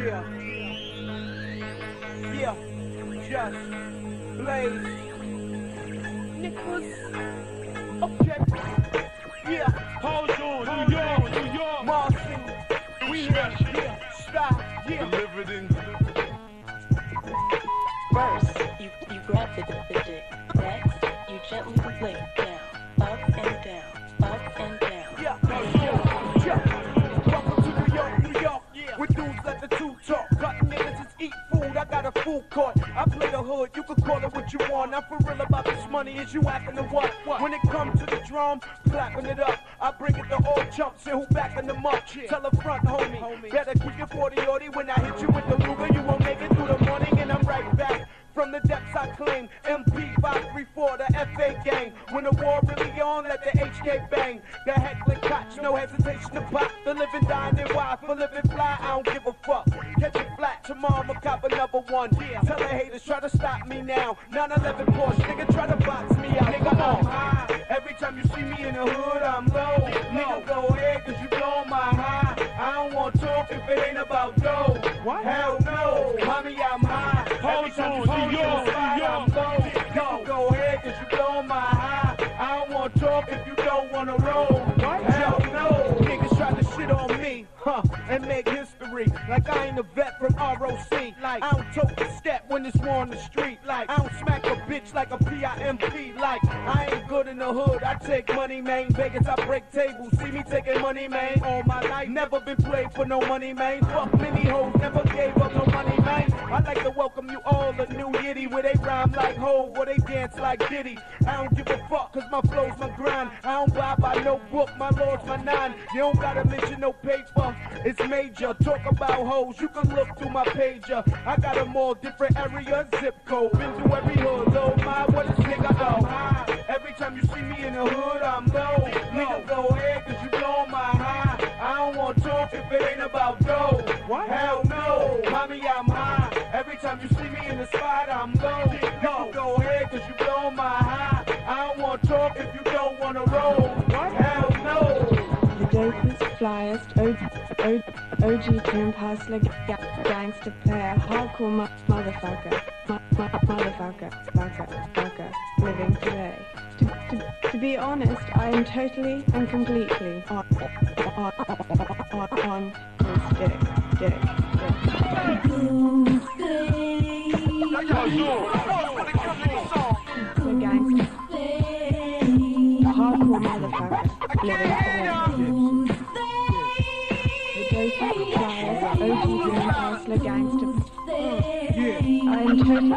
Yeah. Yeah. Just Blaze. Nicholas. Object. Yeah. Hold on, New York, New York. Marcy. We here. Yeah. Stop. Yeah. Delivered in. Food court. I play the hood. You can call it what you want. I'm for real about this money. Is you acting the what? When it comes to the drum, clapping it up. I bring it to all chumps and who backing them up. Tell a front homie. Better keep your 40 orty when I hit you with the Luger. You won't make it through the morning and I'm right back. From the depths I claim, MP 534, the FA gang. When the war really on, let the HK bang. The heckling cots, no hesitation to pop. The living dying and why for living fly, I don't give a fuck. Catch flat, tomorrow I'ma cop another one. Tell the haters, try to stop me now. 911 Porsche, nigga, try to box me out. Nigga, I'm high. Every time you see me in the hood, I'm low. Nigga, go ahead, cause you blow my high. I don't want talk if it ain't about dough. What? Hell no. Mommy, I'm high. Every time you see me in the spot, I'm low. Go, go ahead, cause you blow my high. I don't want talk if you don't wanna roll. Hell no. Niggas try to shit on me, huh, and make history. Like I ain't a vet from ROC. Like I don't tote the step when it's war on the street. Like I don't smack a bitch like a PIMP. Like I ain't good in the hood. I take money, man. Vegas, I break tables. See me taking money, man. All my life, never been played for no money, man. Fuck many hoes, never gave up no money, man. I like to welcome you all to New Yiddy where they rhyme like Hove, where they dance like Diddy. I don't give a fuck, cause my flow's my grind. I don't buy by no book, my lord's my nine. You don't gotta mention no paper, it's major. Talk about hoes, you can look through my pager. I got them all different areas, zip code. Been through every hood, low my what is nigga oh high. Every time you see me in the hood, I'm low. Nigga, go ahead, cause you blow my high. I don't want talk if it ain't about dough. What? Hell no, mommy, I'm high. Every time you see me in the spot, I'm low. Nigga, go ahead, cause you blow my high. I don't want talk if you don't wanna roll. Hell no. The dopest, flyest, OG, OG, OG Jim Hustler, ga- gangster player, hardcore mo- motherfucker, mo- mo- motherfucker, fucker, fucker, living today. To, to, to be honest, I am totally and completely on, on, on, on dick, dick, dick. Hardcore motherfucker, living On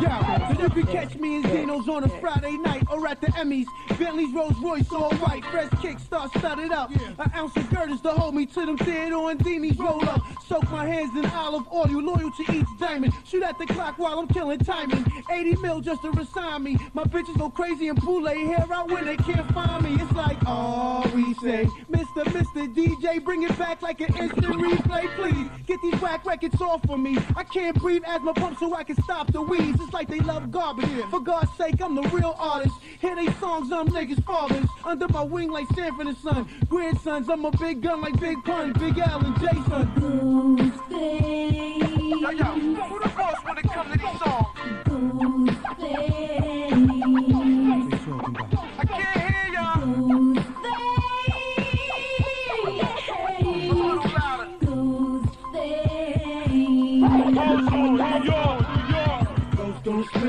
Yeah, his so if you catch me in Zeno's on a. Friday night or at the Emmys, Bentley's Rolls Royce all white, fresh kick start started up. An ounce of girders to hold me to them Theodore and Dini's roll up. Soak my hands in olive oil, loyal to each diamond. Shoot at the clock while I'm killing timing. 80 mil just to resign me. My bitches go crazy and pull their hair out when they can't find me. It's like, oh, we say, Mr. Mr. DJ, bring it back like an instant replay, please. Get these whack records off of me. I can't breathe asthma pump so I can stop the wheeze. It's like they love garbage. For God's sake, I'm the real artist. Hear they songs, I'm niggas' fathers. Under my wing like Sanford and Son. Grandsons, I'm a big gun like Big Pun, Big L and Jason. Yo, yo, who the boss when it come to these songs?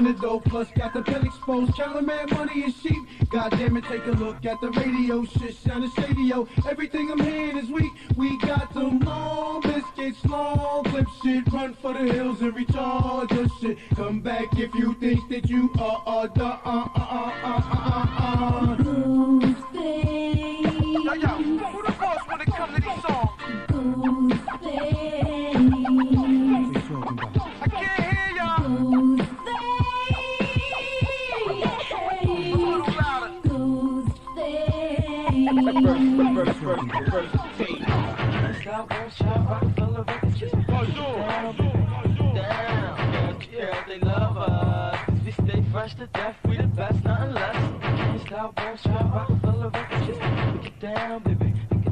Don't spin it though, plus got the pen exposed. Counter man money is cheap. God damn it, take a look at the radio. Shit sounding stadio. Everything I'm hearing is weak. We got them long biscuits, long clip shit. Run for the hills and recharge your shit. Come back if you think that you are uh, the uh uh uh uh uh uh. Yo, yo, who the boss when it come to these songs? I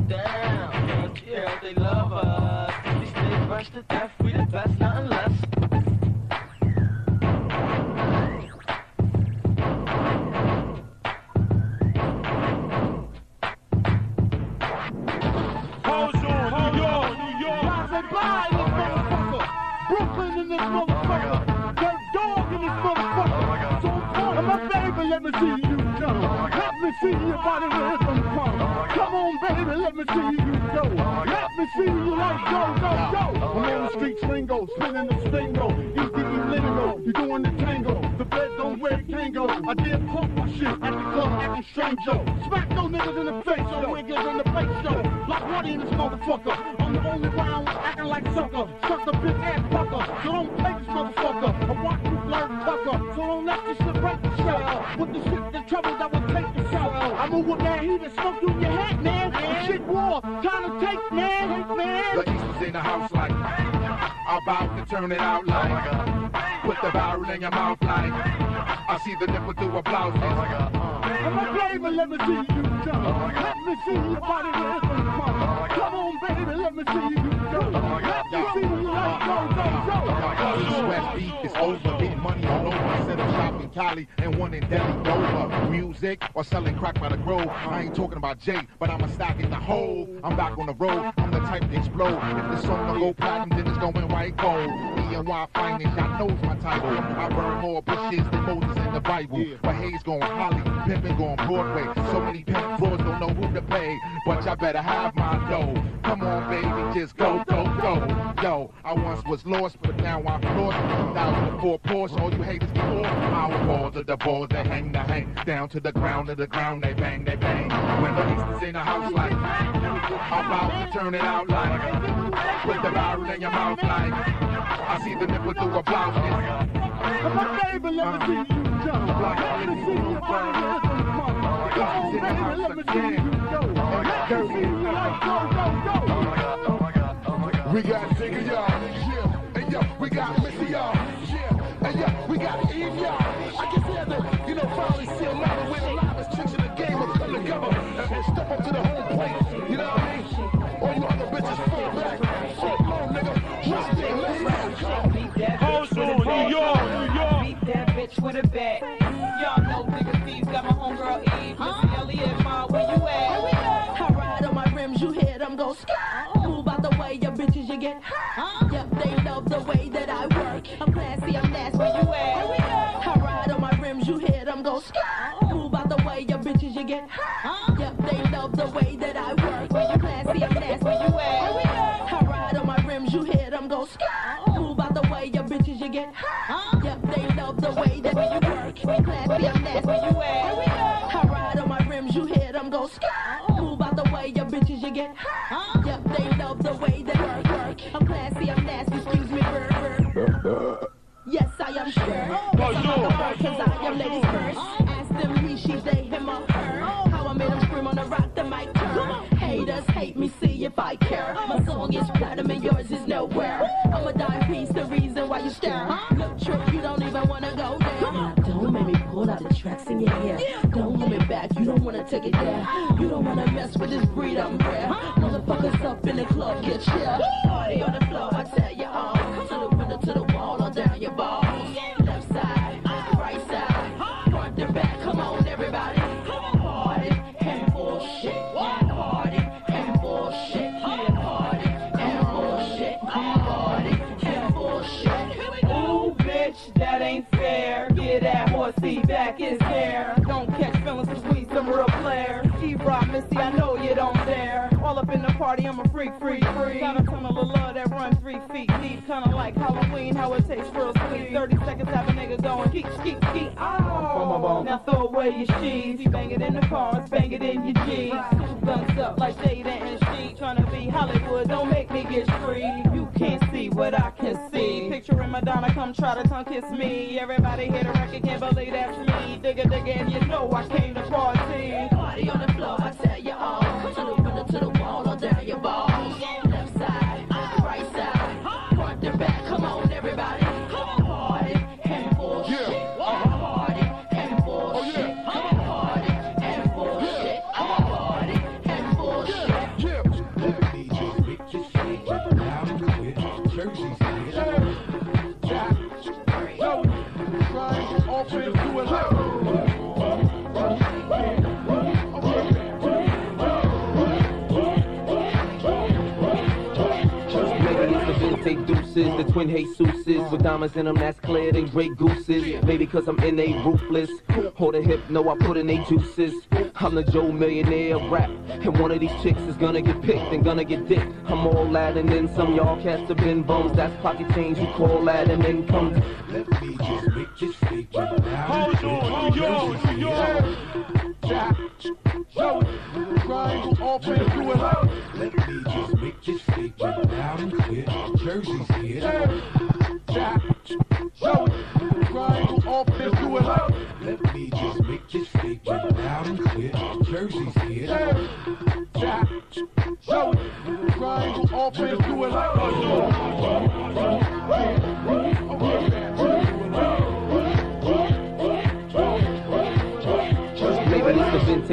down. Yeah, they love us. We stay fresh to death, we the best, nothing less. See you like go, go, go. I'm on the streets lingo, spinning the stingo. Easy lingo, you doing the tango. The bed don't wear tango. I did pump my shit at the club acting strange, yo. Smack those niggas in the face, yo. Niggas in the face, yo. Like what in this motherfucker? I'm the only round acting like sucker. Sucker, bitch ass fucker. So don't play this motherfucker. I watch you blur fucker. So don't let this shit break the show. With the shit, the trouble that will take the show. I move with that heat and smoke you in your head, man. The shit war, time to take, man. Take, man. The East is in the house like I'm about to turn it out like put the barrel in your mouth like I see the nipple through a blouse. Oh uh-huh. And my baby, let me see you oh go. Let me see your body rhythm come. Oh come on, baby, let me see you go. Let me see you like go, go, go. East West beat is over, getting money all over. Instead of shopping Cali and one in Delhi Dover. Music or selling crack by the grove. I ain't talking about Jay, but I'm a stack in the hole. I'm back on the road. I'm the type to explode. If the song don't go platinum, then it's going white gold. E and Y finest, y'all knows my title. I burn more bushes than Moses in the Bible. But Hayes going Holly, pimping going Broadway. So many pimp frauds don't know who to pay. But y'all better have my dough. Come on, baby, just go, go, go. Yo, I once was lost, but now I'm lost. 2004 Porsche, all you haters get off. Our balls to the balls, they hang, they hang. Down to the ground, to the ground, they bang, they bang. When the East is in the house like, I'm about to turn it out like, put the barrel in your mouth like, I see the nipple through a blouse. My baby, let me see you go. Let me see your body rhythm come. Come on, baby, let me see you go. Let me see you like go. We got Ziggy, y'all. Yeah. And yo, we got Missy, y'all. Yeah. And yo, we got Eve, y'all. I can tell that, you know, finally see a lot of women live as chicks in the game of come together and, and step up to the home plate. You know what I mean? All you other bitches fall back. Fuck low, nigga. Let's get let's ride. Hoes on, New York, New York. Beat that bitch with a bat. Y'all know nigga thieves got my homegirl Eve. Missy Elliott, ma, where you at? I ride on my rims, you hear them go sky. Get hurt. Yep, they love the way that I work. I'm classy, I'm nasty. Where you at? I ride on my rims, you go sky. Move out the way, your bitches you get hurt. Cause I am ladies first. Ask them he, she, they, him, or her. How I made them scream on the rock, the mic turn. Haters hate me, see if I care. My song is platinum and yours is nowhere. I'm a dime piece, the reason why you stare. Look, trip, you don't even wanna go there. Don't make me pull out the tracks in your hair. Don't hold me back, you don't wanna take it there. You don't wanna mess with this breed, I'm rare. Motherfuckers up in the club, get chill. Party on the floor, I tell party, I'm a freak, freak, freak. Got a tunnel of love that runs three feet deep. Kinda like Halloween, how it tastes real sweet. 30 seconds, have a nigga going geek, geek, geek. Oh, now throw away your sheets. You bang it in the cars, bang it in your jeans. Guns up like Jada and she. Tryna be Hollywood, don't make me get free. You can't see what I can see. Picturing Madonna, come try to tongue kiss me. Everybody hear the record, can't believe that's me. Digga, digga, and you know I came to party. Party on the floor, I tell you all. To the window, to the wall, or down your balls. Deuces, the twin Jesuses with diamonds in them, that's clear, they great gooses. Maybe cause I'm in a ruthless, or the hip, no, I put in they juices. I'm the Joe Millionaire rap, and one of these chicks is gonna get picked and gonna get dick. I'm all that, and then some y'all cast have been bums, that's pocket change, you call that, and then come. Hold on, New York, New York. Jack, Joe, triangle, all pay to do it loud. Let me just make this statement loud and clear. Jersey's here. All it. Let me just make this statement loud and clear. Jersey's here. All it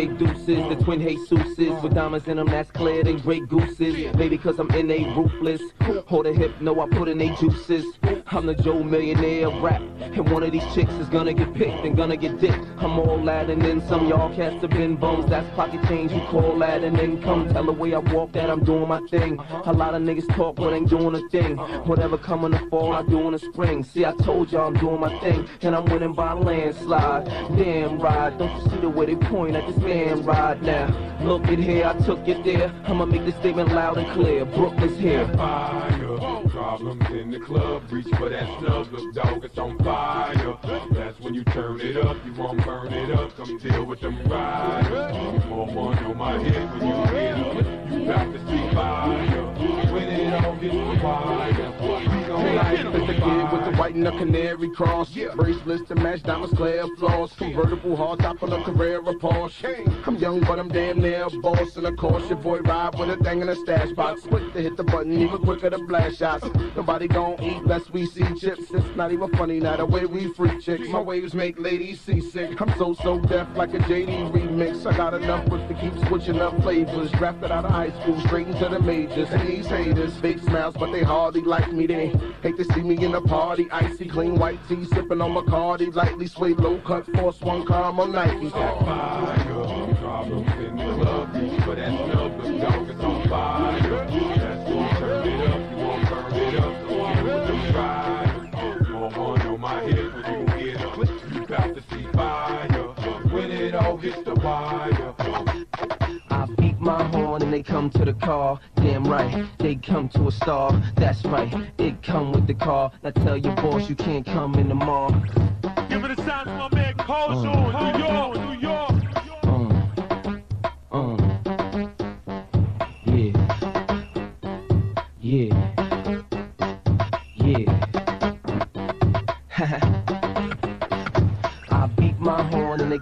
Vente deuces, the twin Jesuses with diamonds in them, that's clear, they great gooses. Maybe cause I'm in a ruthless, Hold the hip, no, I put in they juices. I'm the Joe Millionaire rap, and one of these chicks is gonna get picked and gonna get dipped. I'm all that, and then some y'all cats have been bums, that's pocket change, you call that, and then come tell the way I walk that I'm doing my thing. A lot of niggas talk but ain't doing a thing. Whatever come in the fall, I do in the spring. See, I told y'all I'm doing my thing, and I'm winning by landslide. Damn right, don't you see the way they point at this man right now? Look at here, I took it there. I'ma make this statement loud and clear. Brooklyn's here. Fire. Problems in the club, reach for that snub. Look, dog, it's on fire. That's when you turn it up. You won't burn it up. Come deal with them riders. More one on my head when you hit it. You got to see fire. When it all hits the gon' light It's the kid with the white and the canary cross. Bracelets to match diamonds, clear flaws. Convertible hard top on a Carrera Porsche. I'm young, but I'm damn near a boss. And of course, your boy ride with a thing in a stash box. Quick to hit the button, even quicker to blast shots. Nobody gon' eat less we see chips. It's not even funny now the way we freak chicks. My waves make ladies seasick. I'm So So Def like a JD remix. I got enough with to keep switching up flavors. Drafted out of high school, straight into the majors. And these haters, fake smiles, but they hardly like me. They hate to see me in a party. Icy clean white tee, sipping on Bacardi. Lightly sway, low cut, force one car, on Nike. fire. Problems in the club, reach for that snub. Look, dog, it's on fire. That's you turn it up. You won't it up. Deal with them riders. On my when you get up. You to see fire. When it all hits the wire. They come to the car. Damn right, they come to a star. That's right, it come with the car. Now tell your boss you can't come in the mall. Give it a sign my man New York, New York.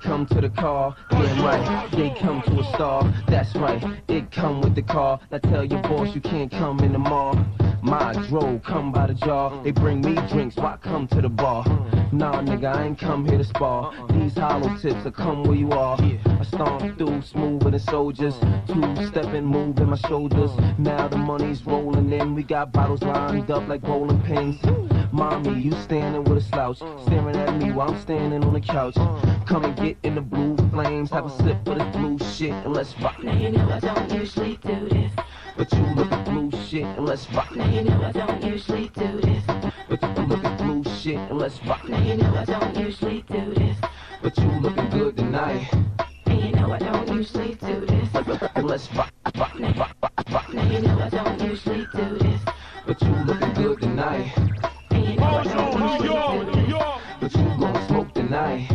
Come to the car. Damn right, they come to a star. That's right, it come with the car. Now tell your boss you can't come in the mall. My drove, come by the jar. They bring me drinks, why come to the bar? Nah, nigga, I ain't come here to spar. These hollow tips are come where you are. I stomp through smoother than soldiers. Two stepping, moving my shoulders. Now the money's rolling in. We got bottles lined up like bowling pins. Mommy, you standing with a slouch, staring at me while I'm standing on the couch. Come and get in the blue flames, have a sip of this blue shit, and let's rock. Now you know I don't usually do this. But you look at blue shit, and let's rock. Now you know I don't usually do this. But you look at blue shit, and let's rock. Now you know I don't usually do this. But you looking good tonight, And you know I don't usually do this. and let's rock, rock, rock, rock, rock. Now you know I don't usually do this. But you looking good tonight, New usually York, do New. York. but you gon' smoke tonight,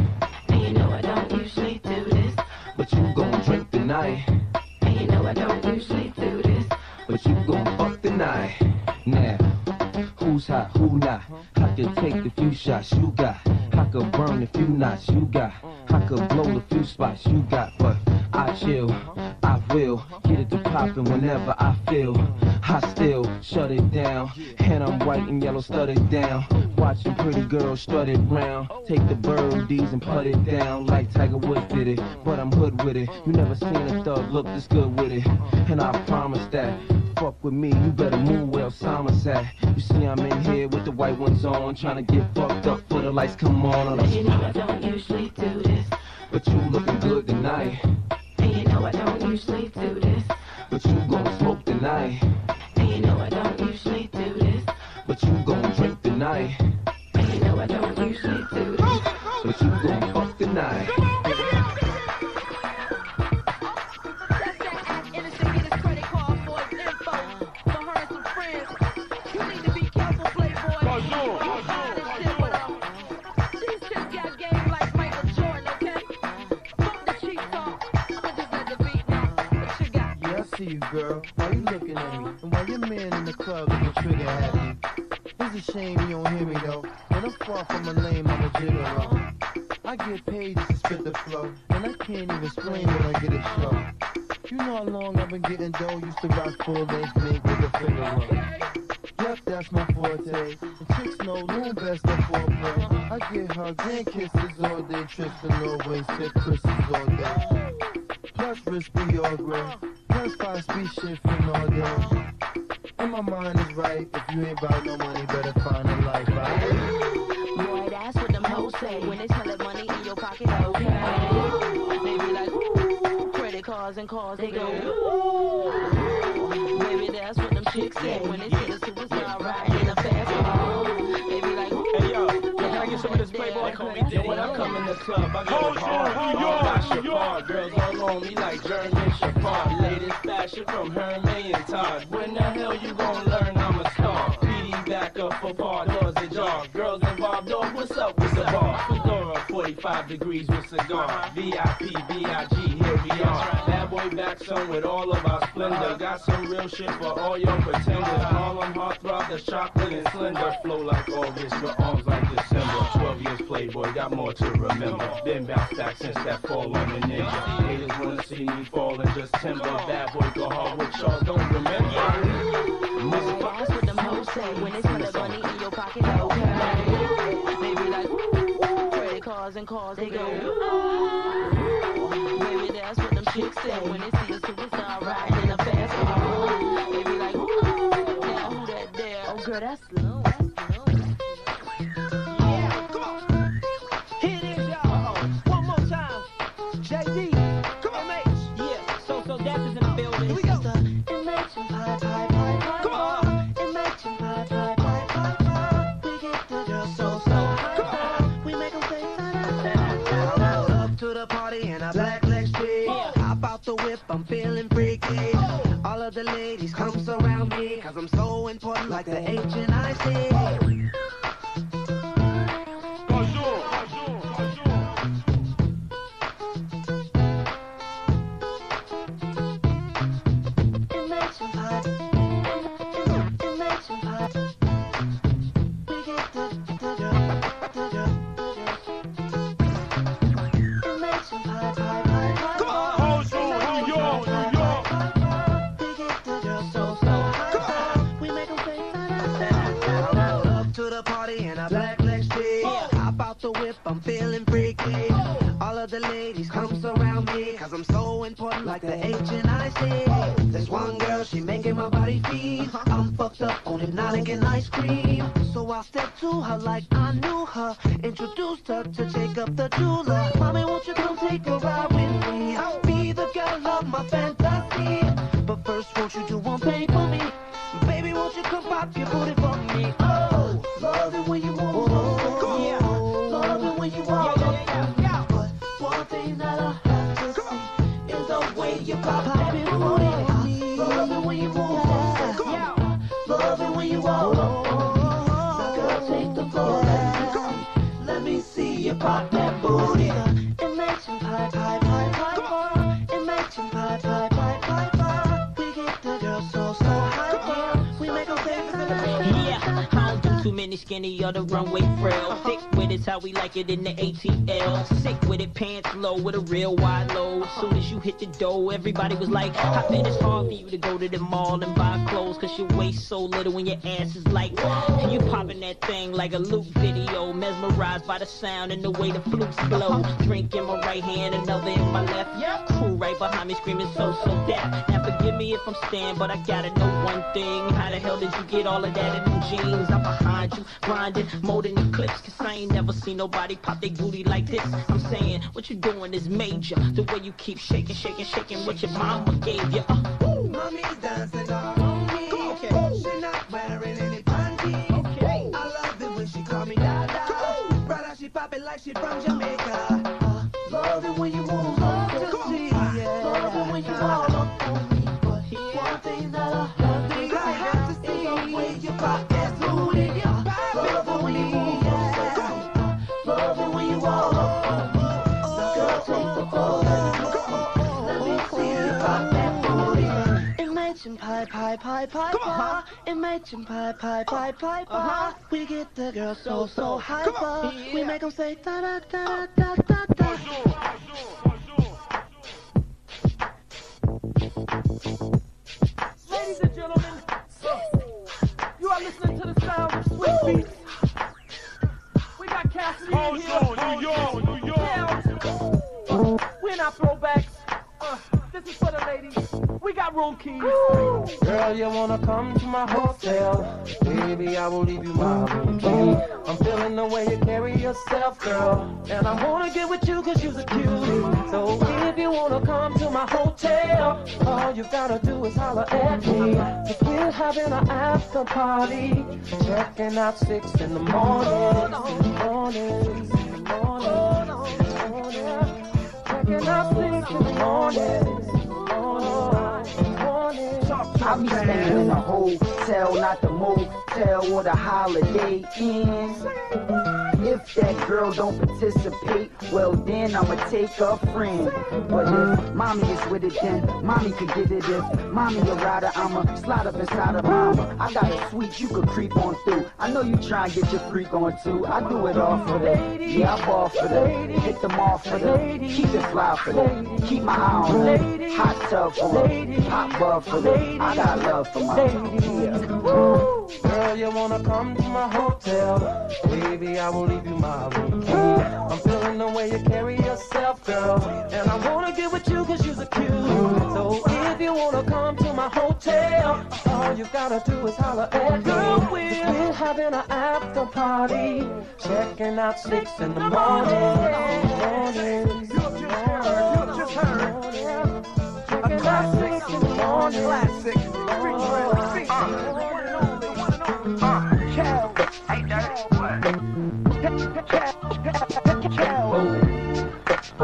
And you know I don't usually do this. but you gon' drink tonight, And you know I don't usually do this. but you gon' fuck tonight. Now, who's hot, who not? I could take the few shots you got. I could burn a few knots you got. I could blow the few spots you got, but I chill, I will get it to poppin' whenever I feel. I still shut it down, and I'm white and yellow studded down. Watching pretty girls strut it round. Take the birdies and put it down like Tiger Woods did it, but I'm hood with it. You never seen a thug look this good with it, and I promise that. Fuck with me, you better move where Osama's at. You see, I'm in here with the white ones on, trying to get fucked up for the lights come on. Now you know I don't usually do this. But you looking good tonight. And you know I don't usually do this. But you gon' smoke tonight. And you know I don't usually do this. But you gon' drink tonight. And you know I don't usually do this. But you gon' fuck tonight. Far from a lame, I'm a. I get paid to spit the flow, and I can't even explain when I get a show. You know how long I've been getting dough. Used to rock full length mink with a finger roll. Yep, that's my forte. And chicks know no best of foreplay. I get hugs and kisses all day, trips to Norway, sick Chris's ladies come surround me, cause I'm so important like the and I C. Introduced take up the jeweler. Or the runway frail. Thick with it's how we like it in the ATL. Sick with it, pants low with a real wide load. Soon as you hit the dough, everybody was like, I bet it's hard for you to go to the mall and buy clothes. Cause your waist so little when your ass is like, and you popping that thing like a loop video. Mesmerized by the sound and the way the flutes blow. Drink in my right hand, another in my left. Crew right behind me screaming So So Def. Now forgive me if I'm staying, but I gotta know one thing. How the hell did you get all of that in them jeans? I'm behind you, grinding more than eclipse. Cause I ain't never seen nobody pop their booty like this. I'm saying, what you doing is major. The way you keep shaking, shaking, shaking what your mama gave you. Uh, woo. Mommy's dancing all on me. She not wearing any panties. I love it when she call me Dada. Brother, shit from Jamaica. Pie, pie, pie, pie, pie. Imagine pie, pie, pie, pie, pie. We get the girls so, so hyper. We make them say da da da da da da. Ladies room keys. Girl, you wanna come to my hotel? Baby, I will leave you my room key. I'm feeling the way you carry yourself, girl. And I wanna get with you cause you're a cutie. So if you wanna come to my hotel, all you gotta do is holler at me. Cause we're having an after party. Checking out six in the morning. Morning, morning, morning. Checking out six in the morning. I be staying in a hotel, not the motel or the holiday inn. If that girl don't participate, well then I'ma take a friend. But if mommy is with it, then mommy can get it. If mommy a rider, I'ma slide up inside of mama. I got a suite you could creep on through. I know you try and get your freak on too. I do it all for the, yeah I ball for the, hit them off for the, keep it fly for the, keep my eye on the, hot tub for the, Hot bub for the. I got love for my yeah. Girl, you wanna come to my hotel? Baby, I will leave you my room key. I'm feeling the way you carry yourself, girl. And I wanna get with you cause you're a cute. So if you wanna come to my hotel, all you gotta do is holler at girl. We're, having an after party. Checking out six in the morning. Morning. Checking out six in the morning. Classic. I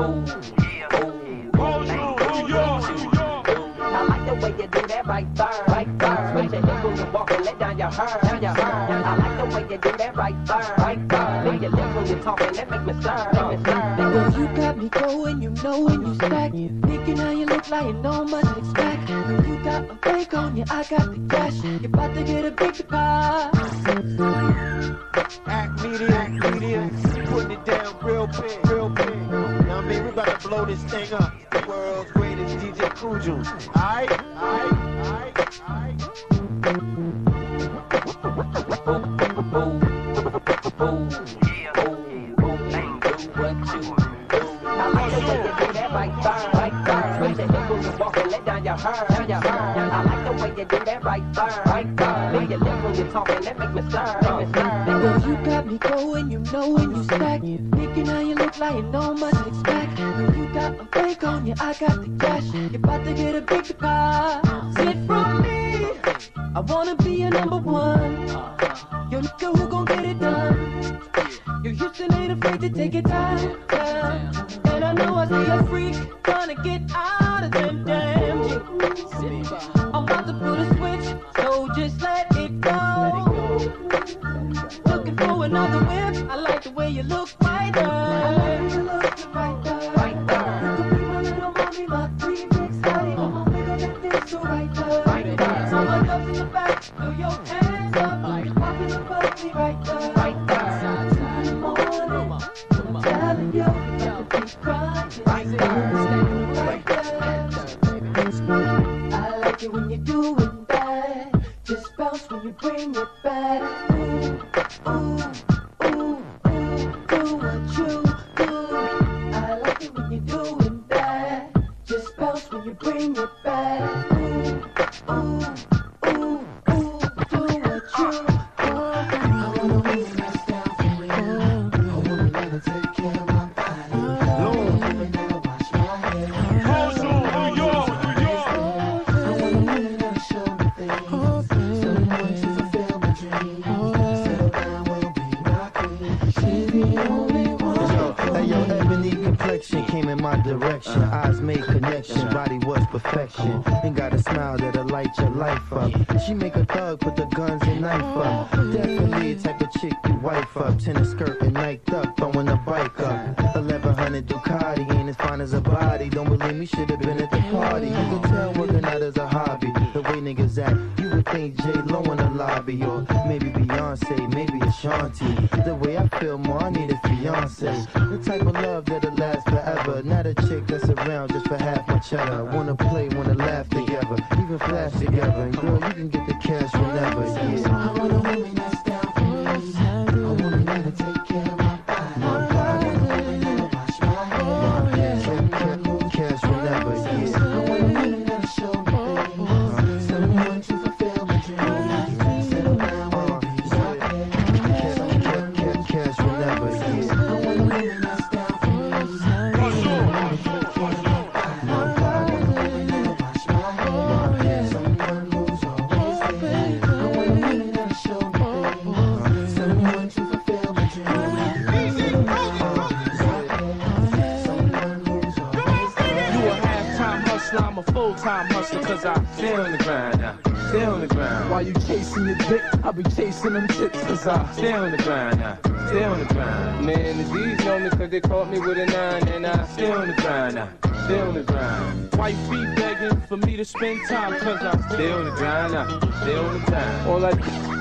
like the way you do that right there, right there. Put your walk and let down your hair. I like the way you do that right there. Leave your lips when you talk and that make me stir, make me stir. Girl, you got me going, you know when you stack. Thinking how you look like you know much expect. Girl, you got a bank on you, I got the cash. You about to get a big deposit. Act media, act media, putting it down real big, real big. You know what I mean? We about to blow this thing up. The world's greatest DJ Crew Juice. Alright, alright, alright, I like the way you do that right there, right there. Put your on the walk and let down your hair, down your hair. I like the way you do that right there, right there. Leave your lips when you talk and that me stir, make me you got me going, you know when you stack. Thinking how you look like you know much. Girl, you got a bank on you, I got the cash. You about to get a big deposit from me. I wanna be your number one. Your nigga who gon' get it done. Your Houston ain't afraid to take it down, down. See a freak to get out of them damn jeans. I'm about to put a switch, so just let it go. Looking for another whip. I like the way you look right there. I like it when you're doing that. Just bounce when you bring it back. Perfection. And got a smile that'll light your life up. She make a thug put the guns and knife up. Definitely type of chick you wife up. Tennis skirt and niked up, throwing the bike up. 1100 Ducati ain't as fine as a body. Don't believe me, should've been at the party. You can tell working out is a hobby. The way niggas act, you would think J Lo in the lobby or maybe Beyonce, maybe Ashanti. The way I feel more, I need a fiance. The type of love that'll just for half my cheddar. Wanna play, wanna laugh together, even flash together. And girl, you can get the cash whenever. Yeah. Full-time cause I stay on the grind now. Stay on the grind. While you chasing your dick, I be chasing them chips, cause I stay on the grind now. Stay on the grind. Man, the D's know me cause they caught me with a nine, and I stay on the grind now. Stay on the grind. White feet begging for me to spend time, cause I stay on the grind now. Stay on the grind. All I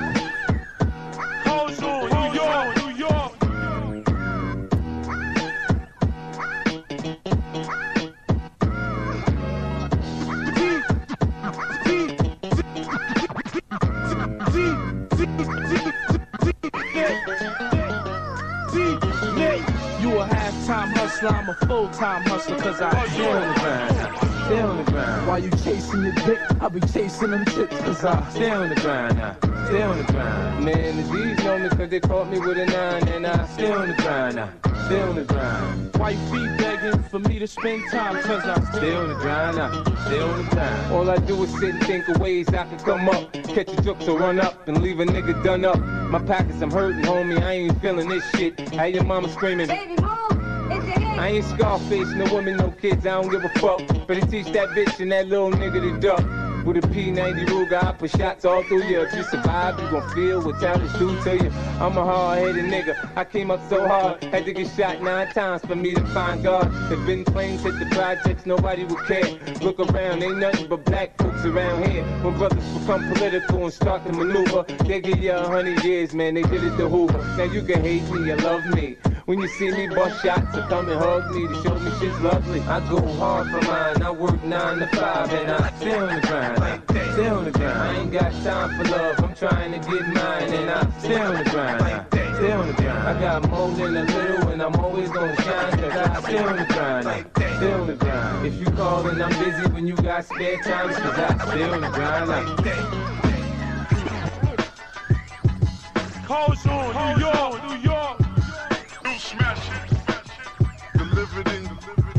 I'm a full-time hustler, cause I stay on the grind now. Stay on the grind. While you chasing your dick, I be chasing them chips, cause I stay on the grind now. Stay on the grind. Man, the D's know me cause they caught me with a nine, and I stay on the grind now. Stay on the grind. White be begging for me to spend time, cause I stay on the grind now. Stay on the grind. All I do is sit and think of ways I can come up. Catch a joke to run up and leave a nigga done up. My pockets, I'm hurting, homie. I ain't feeling this shit. How your mama screaming? Baby, I ain't Scarface, no women, no kids, I don't give a fuck. Better teach that bitch and that little nigga to duck. With a P90 Ruger, I put shots all through you. If you survive, you gon' feel what talents do to you. I'm a hard-headed nigga. I came up so hard, had to get shot nine times for me to find God. If in flames hit the projects, nobody would care. Look around, ain't nothing but black folks around here. When brothers become political and start to maneuver, they give you a hundred years, man. They did it to Hoover. Now you can hate me or love me. When you see me bust shots or come and hug me to show me shit's lovely. I go hard for mine, I work nine to five and I stay on the grind. Stay on the grind. I ain't got time for love, I'm trying to get mine and I stay on the grind. Stay on the grind. I got more than a little and I'm always gonna shine cause I stay on the grind. Stay on the grind. If you call and I'm busy when you got spare time cause I stay on the grind. Kozu, New York, New York. Smash it. Delivered in.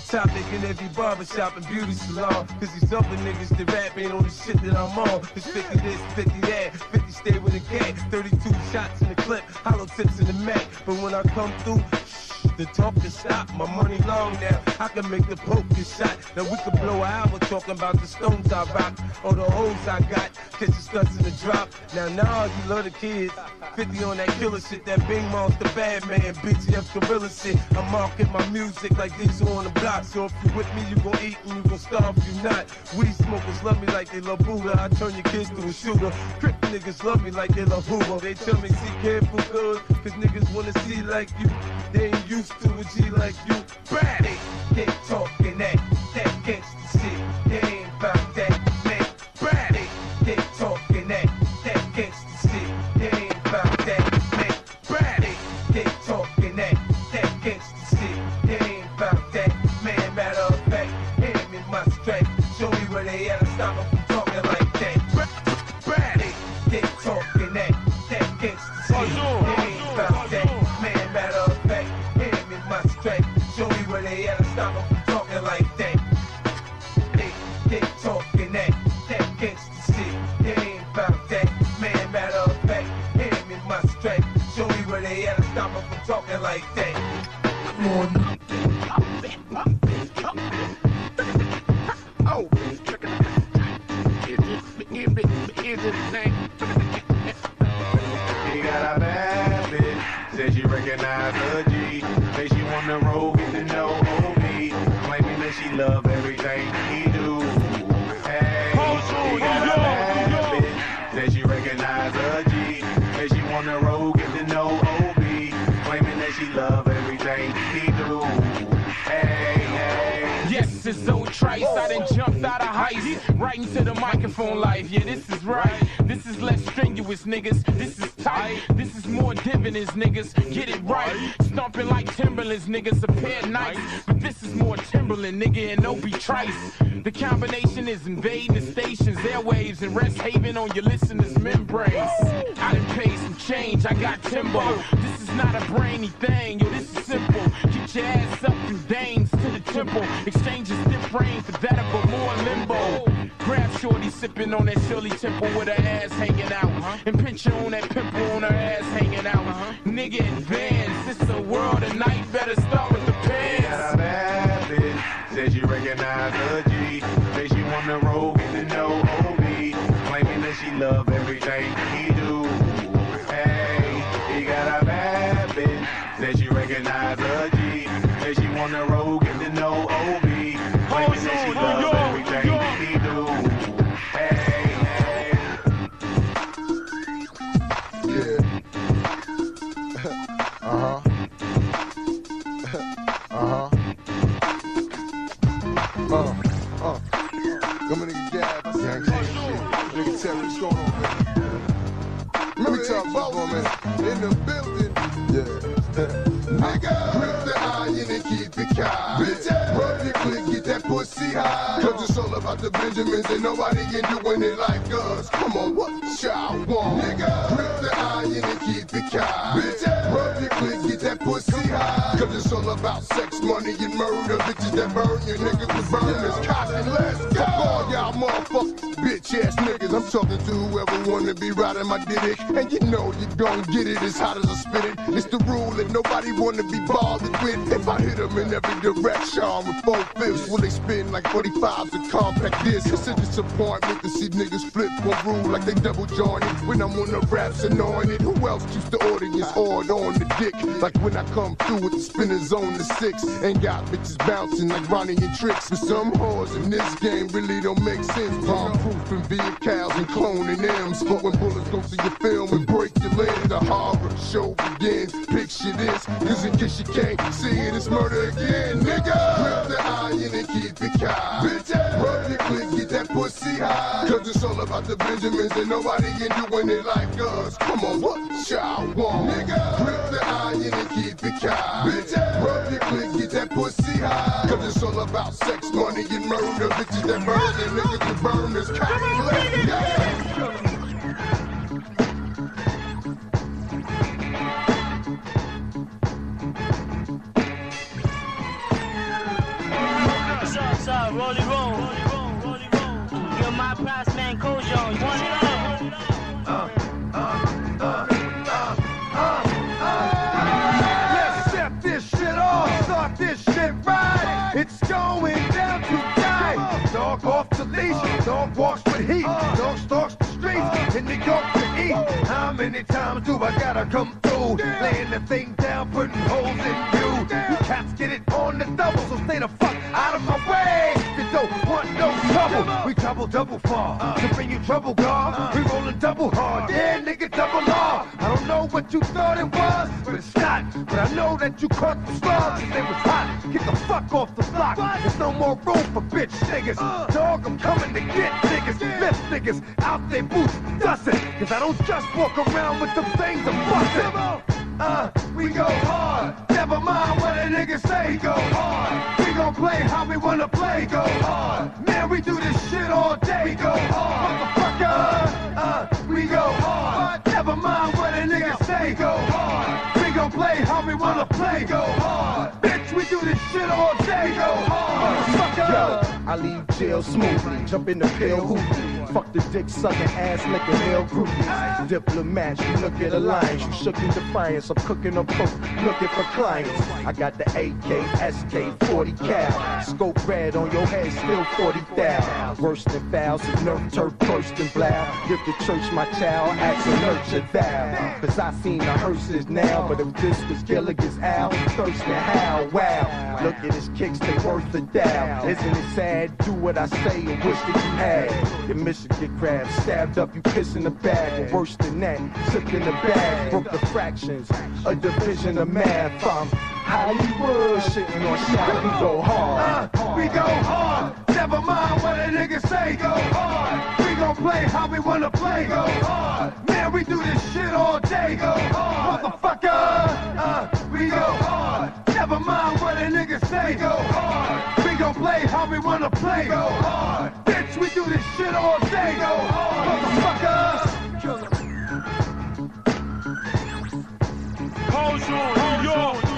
The topic in every barbershop and beauty salon. Cause these other niggas that rap ain't on the shit that I'm on. It's 50 this, 50 that, 50 stay with a gang. 32 shots in the clip, hollow tips in the Mac. But when I come through, the talk can stop. My money long now, I can make the poke get shot. Now we could blow an hour talking about the stones I rock or the hoes I got. Catch the stunts in the drop. Now, now you love the kids. 50 on that killer shit, that Bing Monster bad man, BTF gorilla shit. I'm marking my music like these on the block. So if you with me, you gon' eat and you gon' starve if you not. Weed smokers love me like they love Buddha. I turn your kids to a shooter. Crip niggas love me like they love Hoover. They tell me, see careful good, cause niggas wanna see like you. They ain't used to a G like you. Bad. They talking that He got a bad bitch. Said she recognize a G. Say she the road, get to know OB. Claiming that she love everything he do. Hey, he got a bad bitch. Said she recognize a G. Say she the road, get to know OB. Claiming that she love everything he do. Hey, hey. Yes, it's so trice. I done jumped out of heights. Right into the microphone life. Yeah, this is right. This is less strenuous, niggas. This is tight. This is more dividends, niggas. Get it right. Stomping like Timberlands, niggas. A pair nice. But this is more Timberland, nigga, and no be trice. The combination is invading the stations, airwaves, and rest haven on your listeners' membranes. I done paid some change. I got Timbo. This is not a brainy thing. Yo, this is simple. Get your ass up and dames to the temple. Exchange a stiff brain for that of a more limbo. Grab shorty sipping on that Shirley Temple with her ass hanging out. Uh-huh. And pinch her on that pimple on her ass hanging out. Uh-huh. Nigga advance, it's a world of night. Better start with the He got a bad bitch. Said she recognize a G. Say she want the In the building. Yeah. Nigga, grip the iron and keep it calm. Bitch, rub your click, that pussy high. Cause it's all about the Benjamins and nobody can doing it like us. Come on, what y'all want? Nigga, grip the iron and keep it calm. Bitch, rub your click, get that pussy high. Cause it's all about sex, money, and murder. Bitches that burn your niggas with burners. Cotton, let's go. All y'all motherfucking bitch ass niggas. I'm talking to whoever wanna be riding my dick. And you know you gon' get it as hot as I spit it. It's the rule that nobody wanna be bothered with. If I hit them in every direction with fifths, will they spin like 45s and compact this? It's a disappointment to see niggas flip one rule like they double jointed. When I'm on the raps anointed, who else keeps the audience hard on the dick? Like when I come through with the spinners on the six. Ain't got bitches bouncing like Ronnie and Tricks. But some whores in this game really don't make sense. Bomb proofing vehicles and cloning M's. But when bullets go through your film and break your lens, the horror show begins. Picture this, cause in case you can't see it, it's murder again, nigga. Grip the iron and keep it calm. Bitch, rub your click, get that pussy high. Cause it's all about the Benjamins and nobody ain't doing it like us. Come on, what y'all want? Nigga, grip the iron and keep it calm. Bitch, rub your click, get that pussy high. Cause it's all about sex, money, and murder. Bitches that burn and niggas that burn this kind. Let's up, roll. Yo, my price man, Kojo. You want it Let's set this shit off, start this shit right. It's going down tonight. Dog off the leash, dog walks with heat. Dog stalks the streets in New York eat. How many times do I gotta come through? Laying the thing down, putting holes in you. You cats get it on the double, so stay the fuck out of my way. You don't want no trouble. We travel double far to bring you trouble, God. We rolling double hard, yeah, nigga, double law. I don't know what you thought it was, but it's not. But I know that you caught the and they was hot. Get the fuck off the block. There's no more room for bitch niggas. Dog, I'm coming to get niggas. Lift niggas out their boots, dustin'. Cause I don't just walk around with them things I'm bustin'. Uh, we go hard. Never mind what a nigga say, go hard. We gon' play how we wanna play, go hard. Man, we do this shit all day, go hard. Motherfucker, uh, we go hard. Never mind what a nigga say, go hard. We gon' play how we wanna play, go hard. Bitch, we do this shit all day, go hard. Motherfucker. I leave jail smoothly. Jump in the pill hoopty. Fuck the dick sucking ass licking male groupies. Diplomats, you look at alliance. You shook in defiance. I'm cooking up coke, looking for clients. I got the AK, SK, 40 cal. Scope red on your head, still 40 thou. Worse than fouls is nerf turf, burst and blow. Give the church my child, ask a nurture thou. Cause I seen the hearses now, but if this was Gilligan's Al, thirsting how, wow. Look at his kicks, they worth the down. Isn't it sad? Do what I say and wish that you had. Your Michigan crab stabbed up, you piss in the bag. Or worse than that, slipped in the bag, broke the fractions. A division of math. I'm Hollywood, shitting on shot, we go hard. Uh, we go hard. Never mind what a nigga say. Go hard. We gon' play how we wanna play. Go hard. Man, we do this shit all day. Go hard. Motherfucker. Uh, we go hard. Never mind what a nigga say. Go hard. Play how we wanna play. Go hard. Bitch, we do this shit all day. Go hard. Motherfucker. Culture, New York, New York.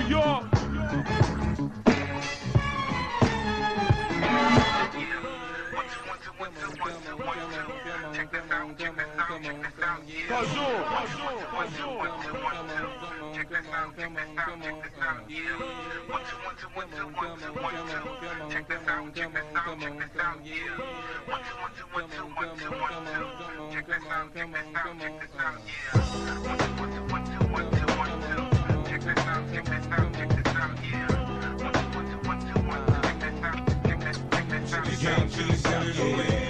I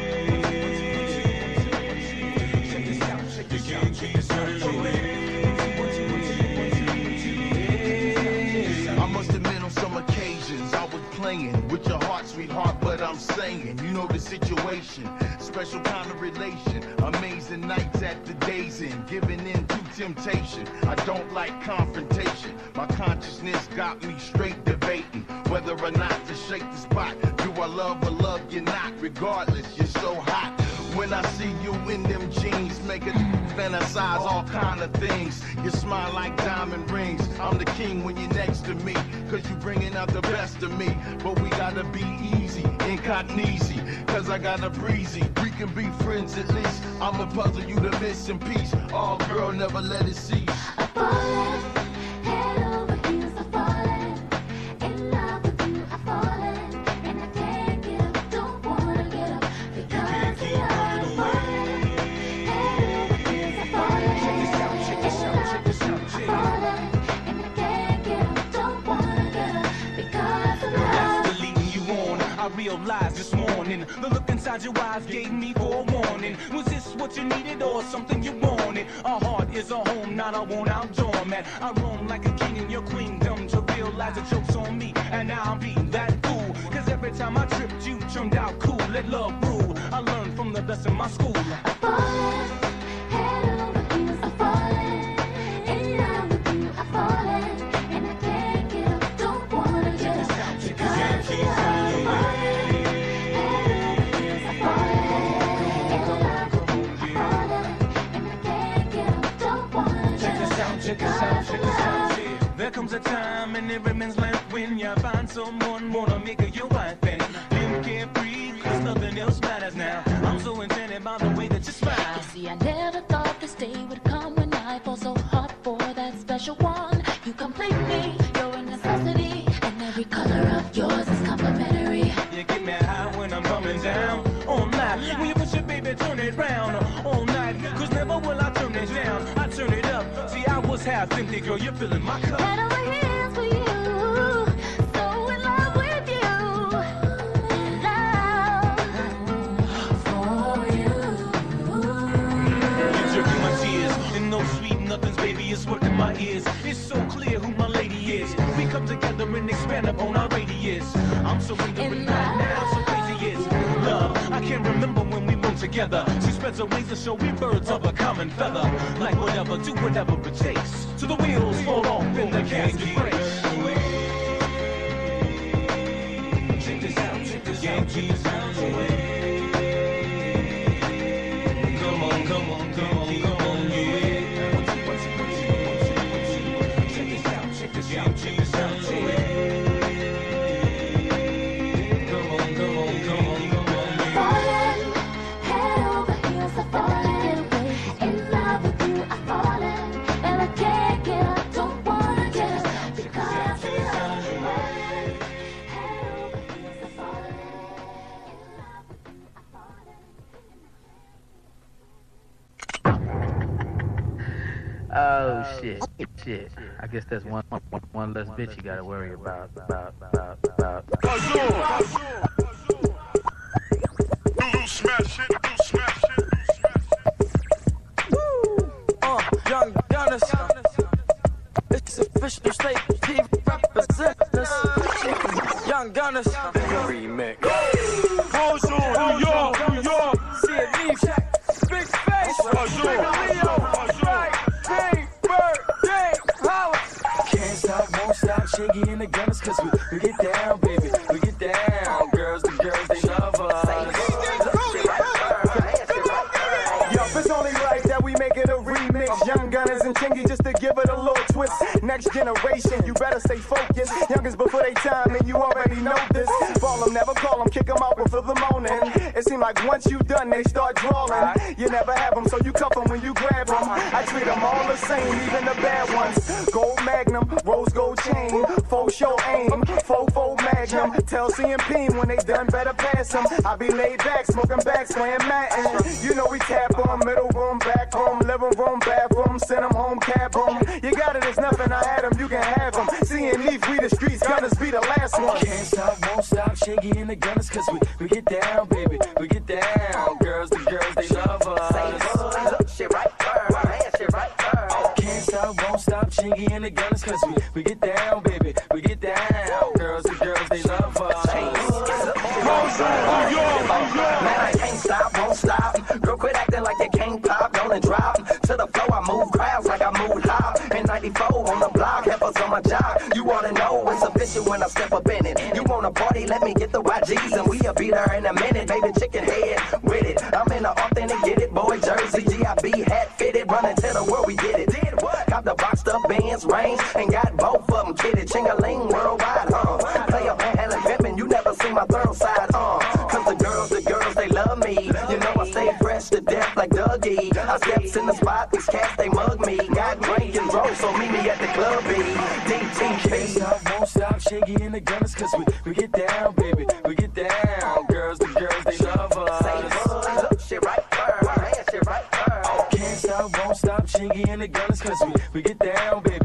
with your heart, sweetheart, but I'm saying, you know the situation. Special kind of relation. Amazing nights at the days in, giving in to temptation. I don't like confrontation. My consciousness got me straight debating whether or not to shake the spot. Do I love or love you not? Regardless, you're so hot. When I see you in them jeans, make it fantasize all kind of things. You smile like diamond rings. I'm the king when you're next to me, cause you bringing out the best of me. But we gotta be easy, incognito, cause I got a breezy. We can be friends at least. I'ma puzzle you to missing piece. Oh, girl, never let it cease. I realized this morning the look inside your eyes gave me forewarning. Was this what you needed or something you wanted? A heart is a home, not a worn out doormat. I roam like a king in your queendom to realize the joke's on me, and now I'm being that fool. Cause every time I tripped, you turned out cool. Let love rule. I learned from the best in my school. Time in every man's life when you find someone wanna make her your wife and live carefree, cause nothing else matters now. I'm so enchanted by the way that you smile. you See, I never thought this day would come when I fall so hard for that special one. You complete me, you're a necessity, and every color of yours is complimentary. You get me high when I'm coming down. All night, when you push it, baby, turn it round. All night, cause never will I turn it down. I turn it up. See, I was half empty, girl, you're filling my cup. Working ears. It's so clear who my lady is. We come together and expand upon our radius. I'm surrendering right now, so crazy is love. I can't remember when we were together. She spreads her wings to show we birds of a common feather. Like whatever, do whatever it takes. Till the wheels fall off and the casket breaks. Check this out, check this out, check Shit, I guess that's one one, one less bitch you gotta worry about. About about about. Lulu smash it, Lulu smash it. Uh, young Gunners. It's official state TV representatives. Young Gunners. Next generation, you better stay focused. Youngest before they time, and you already know this. Ball them, never call them, kick them out before the morning. It seems like once you done, they start drawing. You never have them, so you cuff them when you grab them. I treat them all the same, even the bad ones. Gold Magnum, rose gold chain, faux show aim, faux faux Magnum. Tell CMP when they done, better pass. I be laid back, smoking back, slaying Matin. You know we tap them, middle room, back room, living room, bathroom, send them home, cab home. You got it, it's nothing, I had them, you can have them. Seeing Eve, we the streets, gunners be the last one. Can't stop, won't stop, Shaggy and the Gunners, cause we, we get down, baby. We get down. Girls, the girls, they love us. Shit right there, shit right there. Can't stop, won't stop, Chingy and the Gunners, cause we, we get down, baby. Man, I can't stop, won't stop. Girl, quit acting like you can't pop, and drop. To the flow, I move crowds like I move hop. In 94 on the block, heifers on my job. You wanna know it's official when I step up in it. You wanna party, let me get the YGs and we'll be there in a minute. Baby, chicken head with it. I'm in the authentic get it, boy, jersey. GIB hat fitted, running to the world, we did it. Did what? Got the boxed up bands, range, and got both of them kitted. Ching-a-ling worldwide, huh? Play up and Helen Pimpin', you never seen my thorough side, me. You know I stay fresh to death like Dougie. I steps in the spot, these cats, they mug me. Got drink and roll, so meet me at the club, B. Can't DTP. stop, won't stop, Shaggy and the Gunners, cause we, we get down, baby. We get down. Girls, the girls, they love us. Shit right there, shit right there. Can't stop, won't stop, Chingy and the Gunners, cause we, we get down, baby.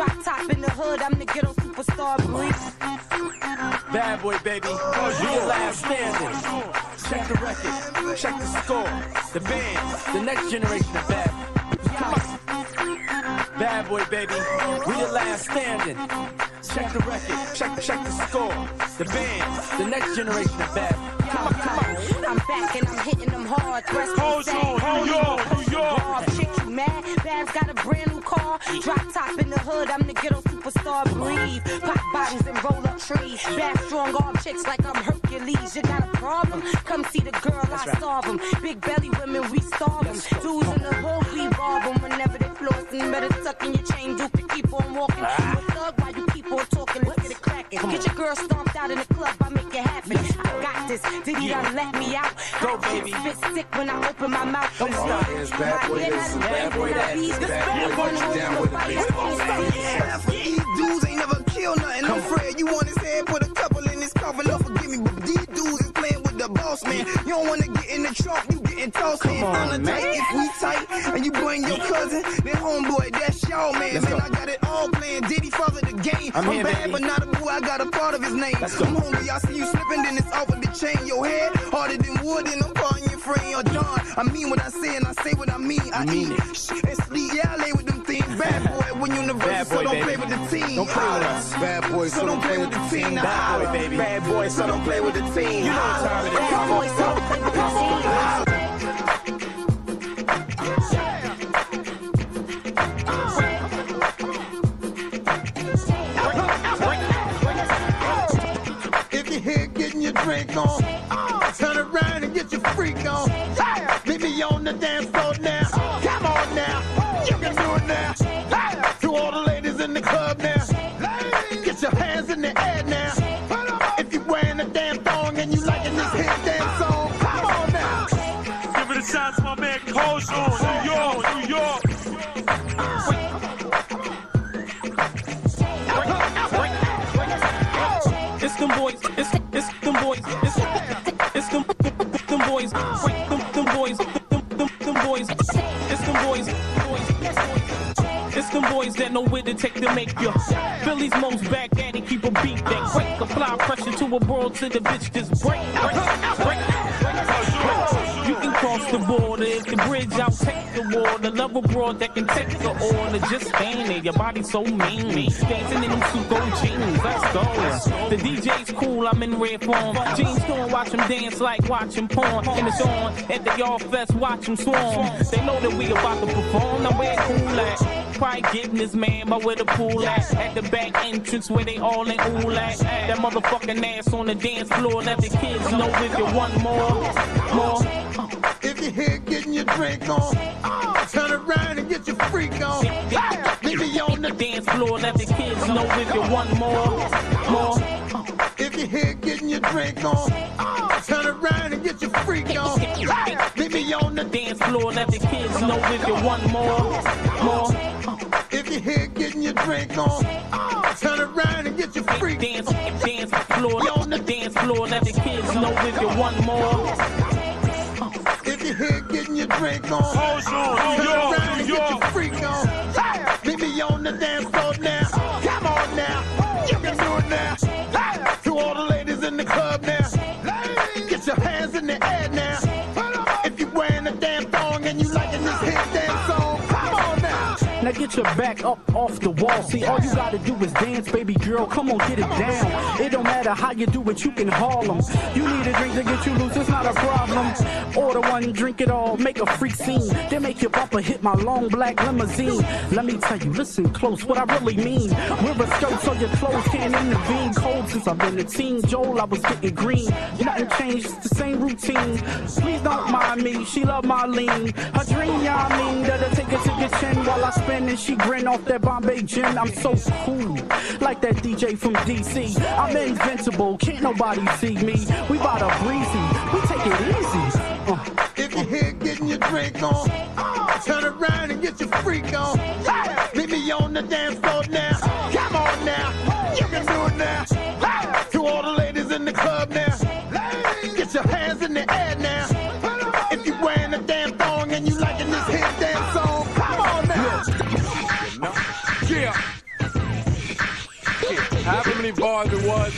Drop top in the hood. I'm the ghetto superstar. Breathe. Bad boy, baby. We the last standing. Check the record, check the score. The band, the next generation of bad. Come on. Bad boy, baby. We the last standing. Check the record, check check the score. The band, the next generation of bad. Come on, come on. I'm back and I'm hitting them hard. Breast Hold don't sag. on, I don't New need no York, New York. bra. Chick, you mad? Babs got a brand new car. Drop top in the hood. I'm the ghetto superstar. Breathe. Pop bottles and roll up trees. Bad strong arm chicks like I'm Hercules. You got a problem? Come see the girl. I starve 'em. Big belly women, we starve 'em. Dudes in the hood, we rob 'em. Whenever they flossing, better tuck in your chain. Duke keep on walking. You a thug while you keep on talking. Let's get it cracking. Get your girl stomped this. Did he done let me out? Go, I baby. Spit sick when I open my mouth. Come on. It's bad boy, this is bad boy, that is bad boy. Put you down with a This These dudes ain't never kill nothing. I'm afraid you on his head, put a couple in his coffin. Lord forgive me, but these dudes is playing with the boss man. You don't wanna get in the trunk, you getting tossed in. on, On the man. tight, if we tight, and you bring your cousin, then homeboy, that's y'all man. Let's man, go. I got it all playing. Diddy father the game. I'm here, bad, baby. but not a boo. I got a part of his name. Let's go. I'm hungry. I see you slipping, then it's off of the chain. Your head harder than wood, and I'm calling your friend or John. I mean what I say, and I say what I mean. I, mean eat shh, and sleep. Yeah, I lay with them things. Bad boy, when you universal, Bad so don't baby. play with the team. Don't play with us. Bad boy, So don't play with the team. Bad boy, baby. Bad boy, so don't play with the team. You know what time it is. Bad boy, so don't play with the drink on, turn around and get your freak on. Meet me on the dance floor now. That know where to take to make you. Philly's most back at it, keep a beat that break. Apply pressure to a world to the bitch just break, break, break. You can cross the border if the bridge out take the water. Love abroad that can take the order. Just stand there, your body so mean. Dancing in them Sugo jeans, let's go. The DJ's cool, I'm in red form. Jeans torn, watch them dance like watching porn. And it's on at the Y'all Fest, watch them swarm. They know that we about to perform, now where cool at? Probably getting this man by where the pool at. At the back entrance where they all in ooh at. That motherfucking ass on the dance floor. Let the kids know if you want more, more. Getting your drink on, turn around and get your freak on. Leave me on the dance floor. Let the kids know if you want more, more. If you're here getting your drink on, turn around and get your freak on. Leave me on the dance floor. Let the kids know if you want more, more. If you're here getting your drink on, turn around and get your freak dance, dance floor. on the dance floor. Let the kids know if you want more. Here getting your on, on, turn now. Get your back up off the wall. See, all you gotta do is dance, baby girl. Come on, get it down. It don't matter how you do it, you can haul 'em. You need a drink to get you loose, it's not a problem. Order one, drink it all, make a freak scene. Then make your bumper hit my long black limousine. Let me tell you, listen close, what I really mean. Wear a skirt so your clothes can't intervene. Cold since I've been a teen. Joel, I was getting green. Nothing changed, it's the same routine. Please don't mind me, she love my lean. Her dream, I mean, that'll take her to your chin while I spin and she grin off that Bombay gin. I'm so cool, like that DJ from DC. I'm invincible, can't nobody see me. We bout a breezy, we take it easy. Uh. If you're here getting your drink on, turn around and get your freak on. Leave me on the dance floor now,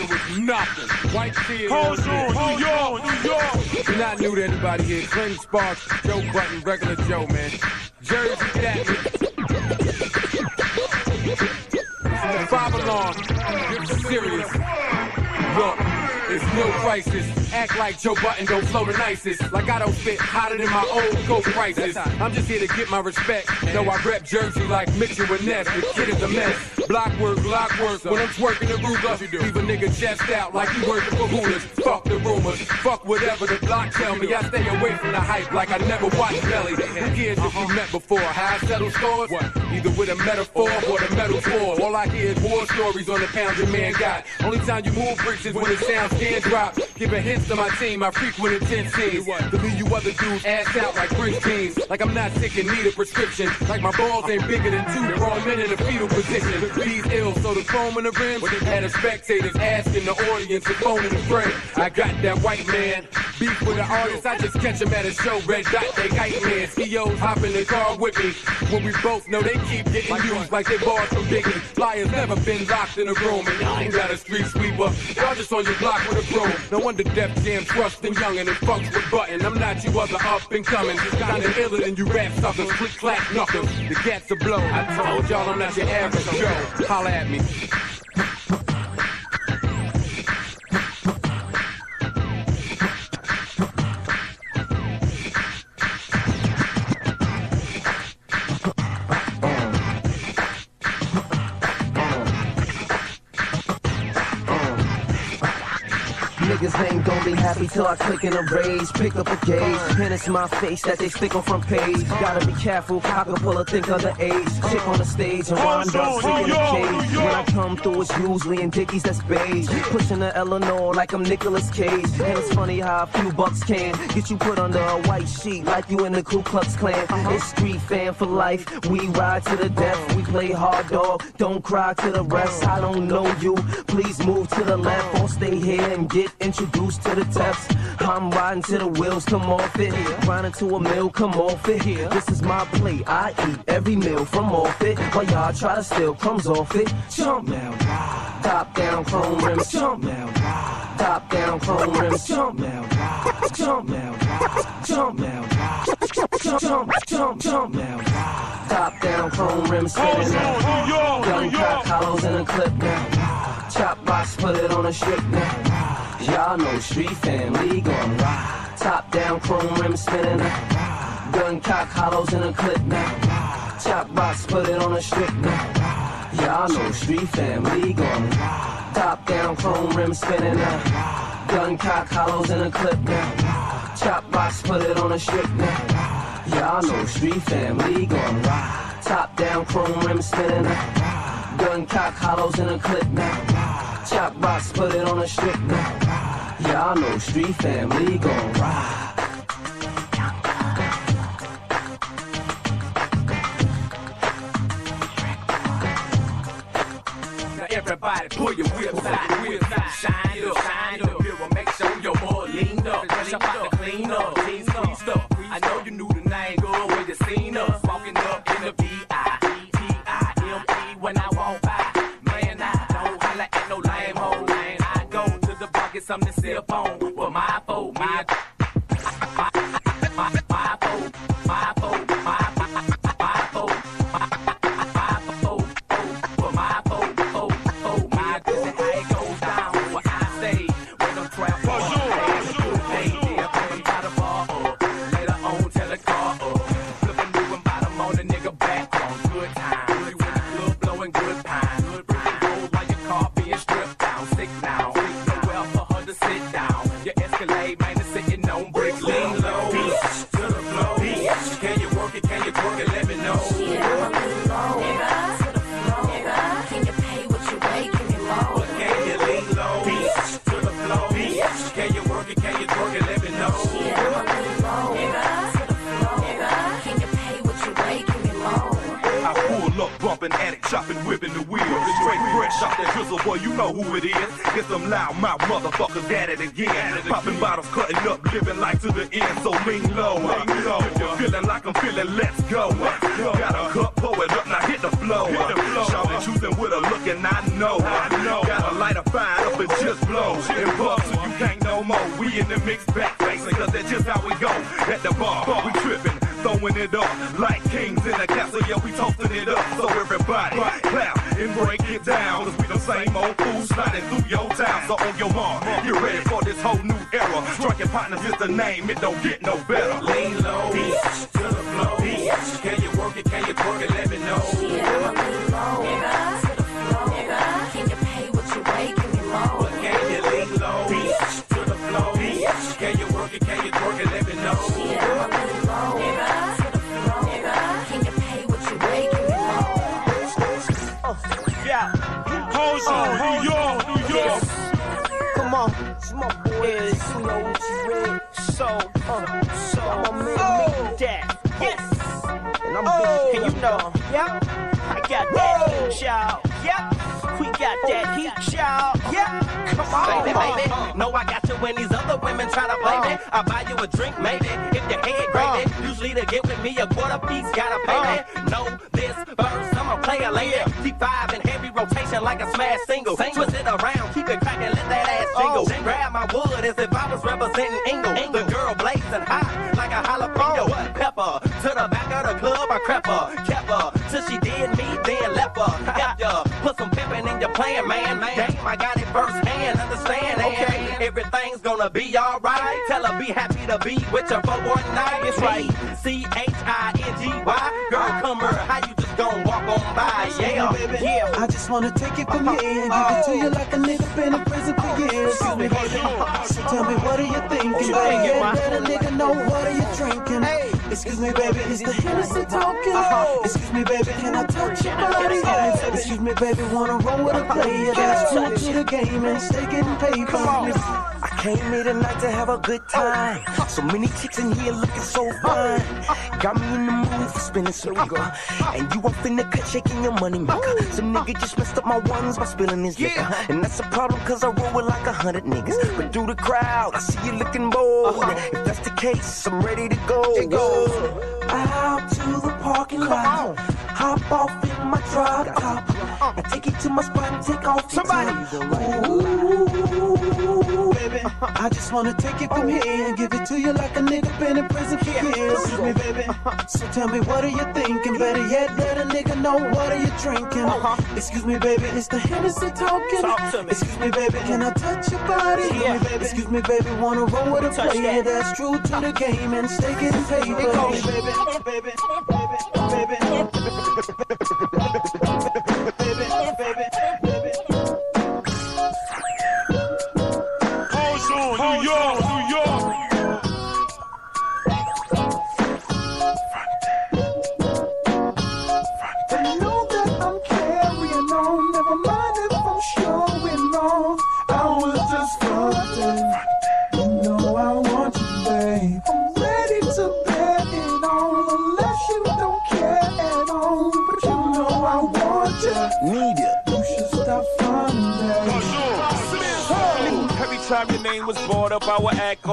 it was nothing. White tee. Hold on, New York, New York. You're not new to anybody here. Clinton Sparks, Joe Budden, regular Joe, man. Jersey, me. Five alarm. Serious. Look, no crisis. Act like Joe Budden don't flow the nicest. Like I don't fit hotter than my old coat prices. I'm just here to get my respect. Though I rep Jersey like Mitchell with Ness. The kid is a mess. Block work, block work. When I'm twerking the Ruger, leave a nigga chest out like you working for Hooters. Fuck the rumors. Fuck whatever the block tell me. I stay away from the hype like I never watched Belly. Who cares if you met before? How I settle scores? Either with a metaphor or the metal for. All I hear is war stories on the pound your man got. Only time you move bricks is when it sounds can drop. Giving hints to my team, I frequent intense scenes. To leave you other dudes ass out like Prince teams. Like I'm not sick and need a prescription. Like my balls ain't bigger than two grown men in a fetal position. These ill, so the foam in the rims had the spectators asking the audience to phone in the friend. I got that white man. Beef with the artist, I just catch him at a show. Red dot, they kite man. CEOs hop in the car with me. When we both know they keep getting used like they bought from Biggie. Flyers never been locked in a room, and y'all ain't got a street sweeper. Y'all just on your block with a No wonder Def Jam trusting young and it fucks with Budden. I'm not you other up and coming. Kinda iller than you rap suckers. Click clack knuckles. The cats are blow. I told y'all I'm not your average Joe. Holla at me. Happy till I click in a raise. Pick up a gauge, and it's my face that they stick on front page. Gotta be careful, I can pull a think of the age. Chick on the stage and wind up in a cage. When I come through, it's usually in Dickies that's beige. Pushing the Eleanor like I'm Nicolas Cage. And it's funny how a few bucks can get you put under a white sheet like you in the Ku Klux Klan. It's street fan for life. We ride to the death. We play hard dog. Don't cry to the rest. I don't know you. Please move to the left or stay here and get introduced to the tests. I'm riding till the wheels come off it. Grinding to a mill, come off it. This is my plate. I eat every meal from off it. While y'all try to steal crumbs off it. Jump now, ride. Top down chrome rims. Jump now, ride. Top down chrome rims. Jump now, ride. Jump now, ride. Jump now, ride. Jump, jump, jump, jump now, ride. Top down chrome rims. Spinning now. Gun cock hollows in a clip now. Chop box, put it on a strip now. Y'all know street family gon' ride. Top down chrome rims spinning. Gun cock hollows in a clip now. Chop box, put it on a strip now. Y'all know street family gon' ride. Top down chrome rims spinning. Gun cock hollows in a clip now. Chop box, put it on a strip now. Y'all know street family gon' ride. Top down chrome rims spinning. Gun cock hollows in a clip now. Chop box, put it on a strip now. Y'all know street family gon' ride. Everybody pull your whips out, shine up, shine up. Mirror, make sure your boy leaned up, fresh up out the clean up. Something to sip on, but my my my drizzle, boy, you know who it is. Get some loud mouth motherfuckers at it again. Popping bottles, cutting up, living life to the end. So lean low, lean low. If you're feeling like I'm feeling, let's go. Uh. Got a cup, pour it up, now hit the flow. Uh. Shawty choosing with a look, and I know. Uh. Got a light of fire up and just blow. And puff so you can't no more. We in the mix back facing, cause that's just how we go. At the bar, we tripping throwing it up like kings in a castle. Yeah, we toasting it up. Sliding through your town. So on your mark, get ready for this whole new era. Striking partners is the name, it don't get no better. Lean low, bitch, women try to play me. I buy you a drink, maybe, if your head gravy. Usually to get with me, a quarter piece gotta pay me. Know this verse, I'm a player later. T5 in heavy rotation like a smash single. Twist it around, keep it cracking, let that ass jingle. Grab my wood as if I was representing Ingle. The girl blazing hot like a jalapeno. Pepper to the back of the club, I crept her, kept her till she did me, then left her. Got ya, put some pimpin' in your plan, man. Damn, I got it firsthand, understand? Okay, everything's gonna be alright. Tell her be happy to be with you for one night. It's right, C H I N G Y. Girl, come here, how you just gonna walk on by? Yeah, yeah. I just wanna take it from here and give it to you like a nigga been in prison for years. Excuse me, So tell me, what are you thinking, baby? Let a nigga know what are you drinking? Excuse me, baby, it's the Hennessy talking. Uh-huh. Excuse me, baby, can I touch your body? Excuse me, baby, wanna roll with a player that's true to the game and stay getting paid for me. I came here tonight to have a good time. So many chicks in here looking so fine. Got me in the mood for spinning some. And you up finna cut shaking your money maker. Some nigga just messed up my ones by spilling his liquor. And that's a problem cause I roll with like a hundred niggas. But through the crowd, I see you looking bold. If that's the case, I'm ready to go. Out to the parking lot. Hop off in my drop top. I take you to my spot and take off. Somebody. Ooh. I just wanna take it from here and give it to you like a nigga been in prison for years. Excuse me, baby. So tell me, what are you thinking? Better yet, let a nigga know what are you drinking? Excuse me, baby, it's the Hennessy talking. Excuse me, baby, can I touch your body? Excuse me, baby, wanna roll with a Touch player that. that's true to the game and stay getting paid for me, baby, baby, baby, baby.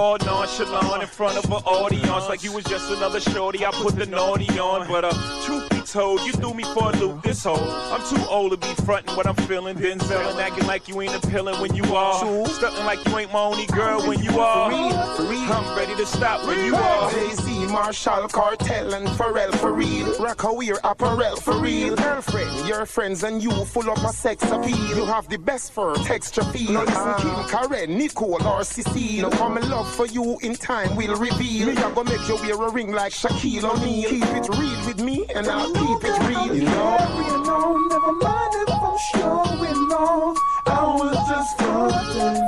All nonchalant in front of an audience like you was just another shorty. I put the naughty on, but uh, truth told, you threw me for a loop this whole. I'm too old to be fronting what I'm feeling, Denzel, and acting like you ain't appealing when you are. Stunting like you ain't my only girl when you are. I'm ready to stop when you are. Jay-Z, Marshall, Cartel, and Pharrell for real. Rocawear apparel for real. Girlfriend, your friends and you full of my sex appeal. You have the best fur, texture feel. No listen, ah. Kim, Karen, Nicole, or Cecile. No come in love for you in time we'll reveal. Me, I gonna make you wear a ring like Shaquille O'Neal. Keep it real with me, and I'll keep it real. You know. Carrying on, never mind if I'm showing off. I was just fronting.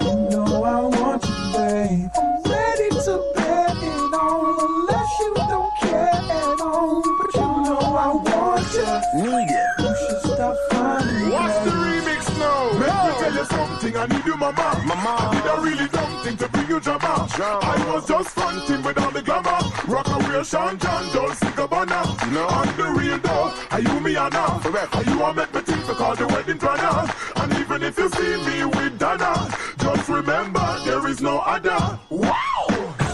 You know I want you, babe. I'm ready to bet it on, unless you don't care at all. But you know I want you. Need you. You should stop fronting. What's the remix now? Make me tell you something, I need you, mama. Mama. I did a really dumb thing to bring you drama. I was just fronting with all the glamour. Sean John, Dolce Gabbana. No. On the real though, are you me or not? Are you a make me think to call the wedding planner? And even if you see me with Dana, just remember there is no other. Wow!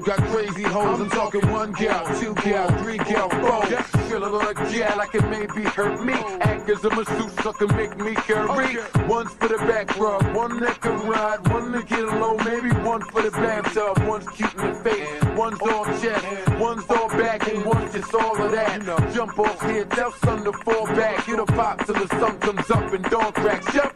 got crazy hoes. I'm talking one gal, two gal, three gal, four. Feeling like gal, I can maybe hurt me. Act as a masseuse, suckin' make me carry. One's for the back rub, one that can ride, one to get low, maybe one for the bathtub. One's cute in the face, one's all chest, one's all back, and one's just all of that. Jump off here, tell son to fall back. Hit a pop till the sun comes up and dog cracks. Yep.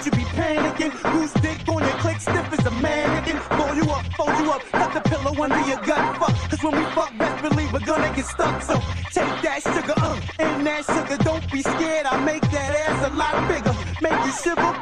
Don't you be panicking. Who's dick on your click stiff as a mannequin? Fold you up, fold you up. Got the pillow under your gut. Fuck. Cause when we fuck, best believe we're gonna get stuck. So take that sugar, uh, and that sugar. Don't be scared. I make that ass a lot bigger. Make you shiver.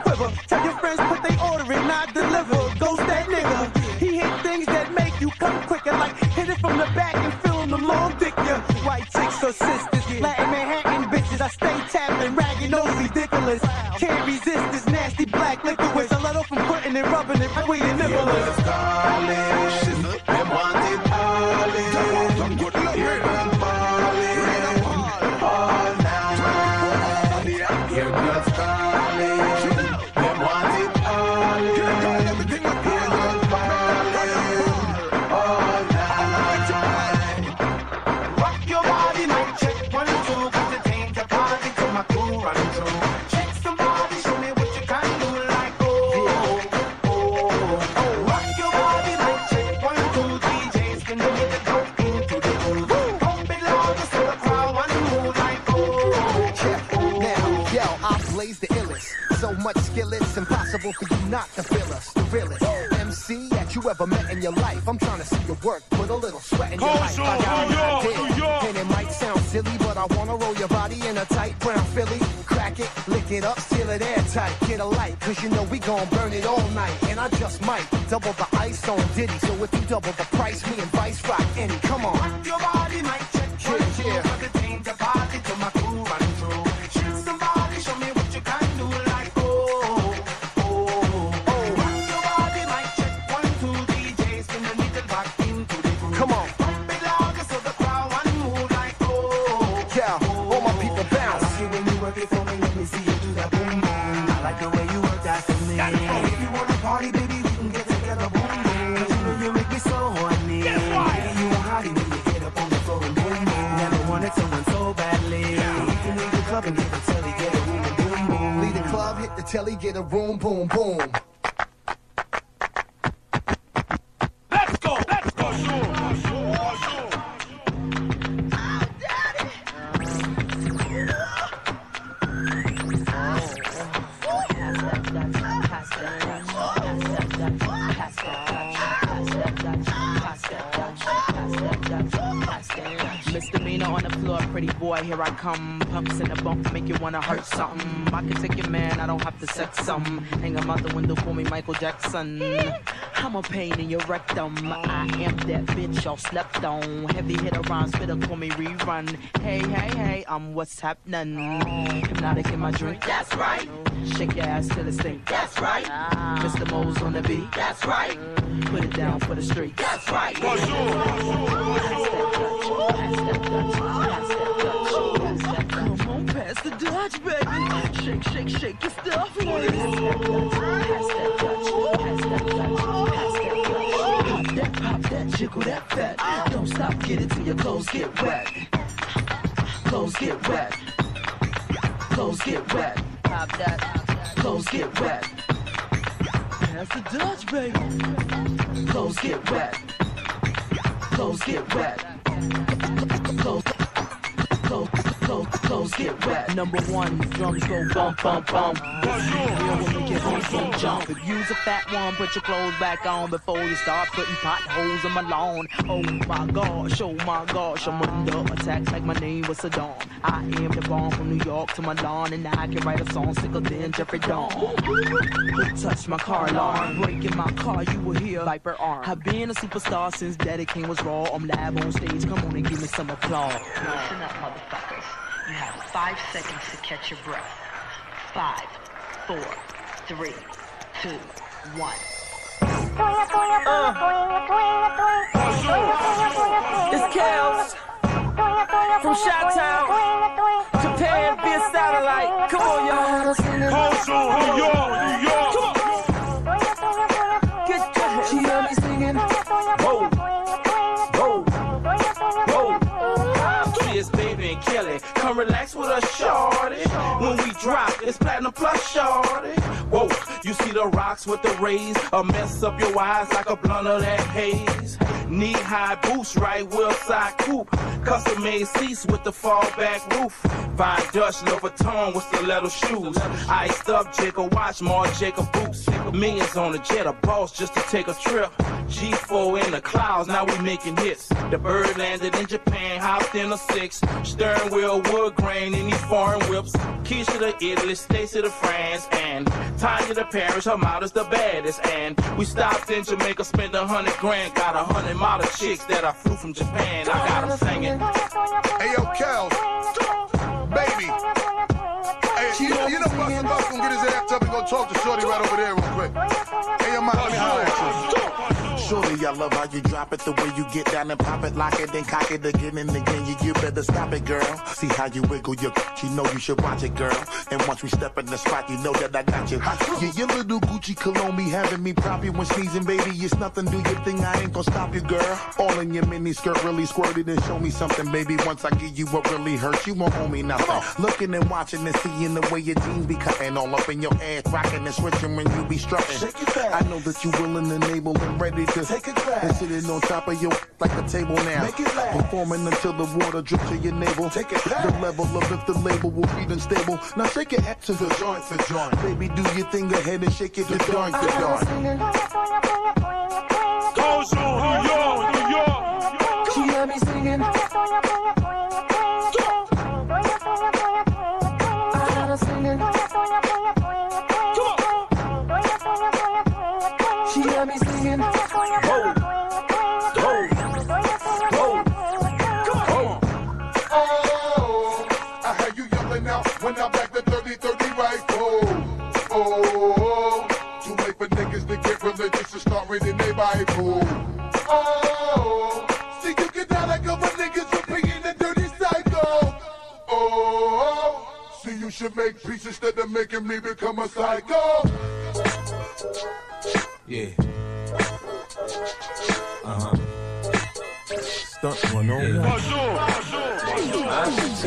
You know we gon' burn it all night, and I just might double the ice on Diddy. So if you double the price, me and Vice Rock son. I'm a pain in your rectum. I am that bitch y'all slept on. Heavy hitter spit up call me rerun. Hey, hey, hey, I'm what's happening. Hypnotiq in my drink, that's right. Shake your ass till it stink, that's right. Mr. Moles on the beat, that's right. Put it down for the street, that's right. Pass that Dutch, pass that Dutch, pass. Come on, pass the Dutch, baby. Shake, shake, shake your stuff, ladies. jiggle that fat. Don't stop, get it till your clothes get wet. Clothes get wet. Clothes get wet. Pop that. Clothes get wet. That's the Dutch, baby. Clothes get wet. Clothes get wet. Clothes Number one, drums go bump, bump, bump. Get home from jump. If you's a fat one, put your clothes back on before you start putting potholes in my lawn. Oh my gosh, oh my gosh, I'm under attack like my name was Saddam. I am the bomb from New York to Milan, and I can write a song sicker than Jeffrey Dawn. Touch my car alarm, breaking my car, you will hear Viper arm. I've been a superstar since Daddy Kane was raw. I'm live on stage, come on and give me some applause. Listen up, motherfuckers. You have five seconds to catch your breath. Five, four, three, two, one. Uh, It's Kels from Chi-Town, Japan, be a satellite. Come on, y'all. Hustle, New York, New York. It's platinum plus, shorty. Whoa, you see the rocks with the rays. A mess up your eyes like a blunt of that haze. Knee high boots, right wheel side coupe. Custom made seats with the fallback roof. Fine Dutch, Louboutin with stiletto shoes. Iced up Jacob watch, more Jacob boots. Millions on the jet, a boss just to take a trip. G4 in the clouds, now we making hits. The bird landed in Japan, hopped in a six. Stern wheel, wood grain in these foreign whips. Keisha to the Italy, Stacy to France, and Tanya to Paris, her models the baddest. And we stopped in Jamaica, spent a hundred grand, got a hundred model chicks that I flew from Japan. I got them singing. Hey, yo, Kel. Baby. Hey, you, know- you know Busta Busta gonna get his ass up and go talk to Shorty right over there real quick. Hey, yo, man, let me. Shorty, I love how you drop it, the way you get down and pop it, lock it, then cock it again and again. You, you better stop it, girl. See how you wiggle your, you know you should watch it, girl. And once we step in the spot, you know that I got you. Yeah, your little Gucci cologne be having me prop you when sneezing, baby. It's nothing, do your thing, I ain't gonna stop you, girl. All in your mini skirt, really squirted and show me something, baby. Once I give you what really hurts, you won't owe me nothing. Looking and watching and seeing the way your jeans be cutting all up in your ass, rocking and switching when you be strutting. I know that you willing and able and ready to take a grab and sitting on top of your like a table now. Make it laugh. Performing until the water drip to your navel. Take it back. The level of if the label will be unstable. Now shake your it to the joint for joint. Baby, do your thing ahead and shake it to joint for joint. Should make peace instead of making me become a psycho. Yeah. Uh huh. Stunt one on one.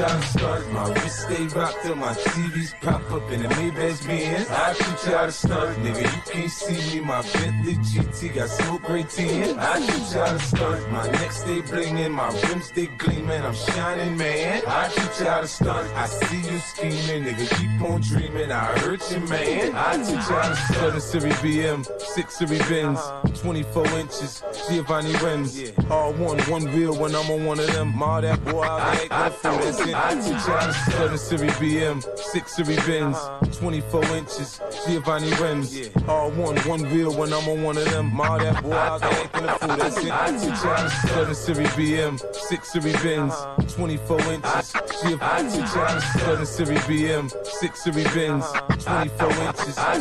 I shoot y'all to start. My wrist stay rocked till my TVs pop up in the Maybach Benz. I shoot y'all to start. Nigga, you can't see me. My Bentley GT got smoke gray tin. I shoot y'all to start. My neck stay blingin'. My rims stay gleaming. I'm shining, man. I shoot y'all to start. I see you scheming. Nigga, keep on dreaming. I hurt you, man. I shoot y'all to start. 7 Series BM, 6 Series Benz, uh-huh. 24 inches, Giovanni rims. All one, one wheel when I'm on one of them. All that boy out there, go for that's it. I teach y'all to 7 Series BM, 6 Series Benz, 24 inches, Giovanni rims. All one, one wheel when I'm on one of them. All that boy out there, acting a fool, that's it. I teach y'all to 7 Series BM, 6 Series Benz, 24 inches. Giovanni teach y'all to 7 Series BM, 6 Series Benz, 24 inches. I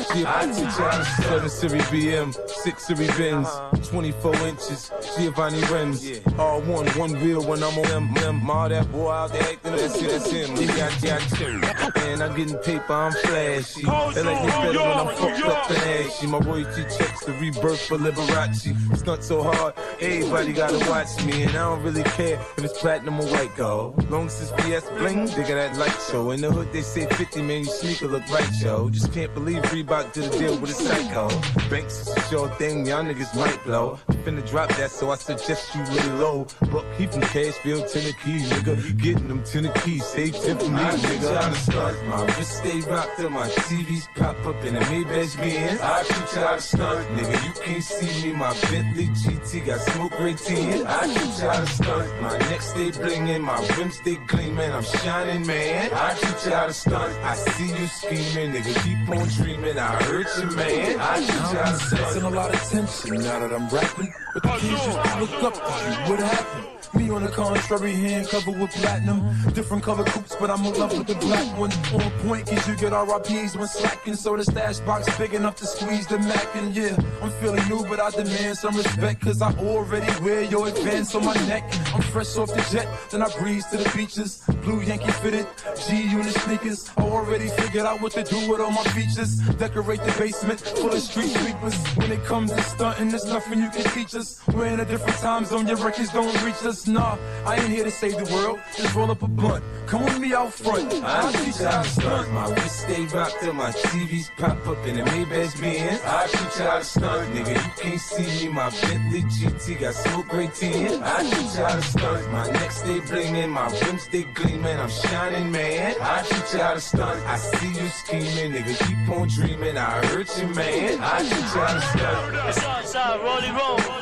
y'all to 7 Series BM, 6 Series Benz, 24 inches. Giovanni rims. All one, one wheel when I'm on them. All that boy out there acting that's it, that's him. You got, got two. Man, I'm getting paper, I'm flashy. They like me better when I'm fucked up and ashy. My royalty checks the rebirth for Liberace. It's not so hard, everybody gotta watch me. And I don't really care if it's platinum or white gold. Long it's VS bling, they got that light show. In the hood, they say 50 man, you sneaker look right, yo. Just can't believe Reebok did a deal with a psycho. Banks is sure thing, y'all niggas might blow. Finna drop that, so I suggest you really low. But he from Cashville, Tennessee, nigga. Getting them Tennessee, save 10 for me, nigga. Trying to start my wrist stay rocked till my TVs pop up in a Maybach Benz. I teach you how to stunt, nigga. You can't see me, my Bentley GT got smoke gray tin. I teach you how to stunt. My neck stay blingin', my rims stay gleamin'. I'm shining, man. I teach you how to stunt. I see you scheming, nigga. Keep on dreaming. I heard you, man. I teach you how to stunt. Sensing a lot of tension now that I'm rapping. But the kids used to look up to you. What happened? Me on the contrary, hand covered with platinum. Different color coupes, but I'm in love with the black one. On point, cause you get RIPs when slacking. So the stash box big enough to squeeze the Mac. And yeah, I'm feeling new, but I demand some respect. Cause I already wear your advance on my neck. I'm fresh off the jet, then I breeze to the beaches. Blue Yankee fitted, G unit sneakers. I already figured out what to do with all my features. Decorate the basement full of street sweepers. When it comes to stunting, there's nothing you can teach us. We're in a different time zone, your records don't reach us. Nah, I ain't here to save the world. Just roll up a blunt. Come with me out front. I teach you how to stunt. My wrist stay rocked till my TVs pop up in the Maybach Benz. I teach you how to stunt, nigga. You can't see me. My Bentley GT got smoke gray tin. I teach you how to stunt. My neck stay blingin', my rims stay gleamin'. I'm shining, man. I teach you how to stunt. I see you scheming, nigga. Keep on dreaming. I hurt you, man. I teach you how to stunt. What's up, son? Rolly roll.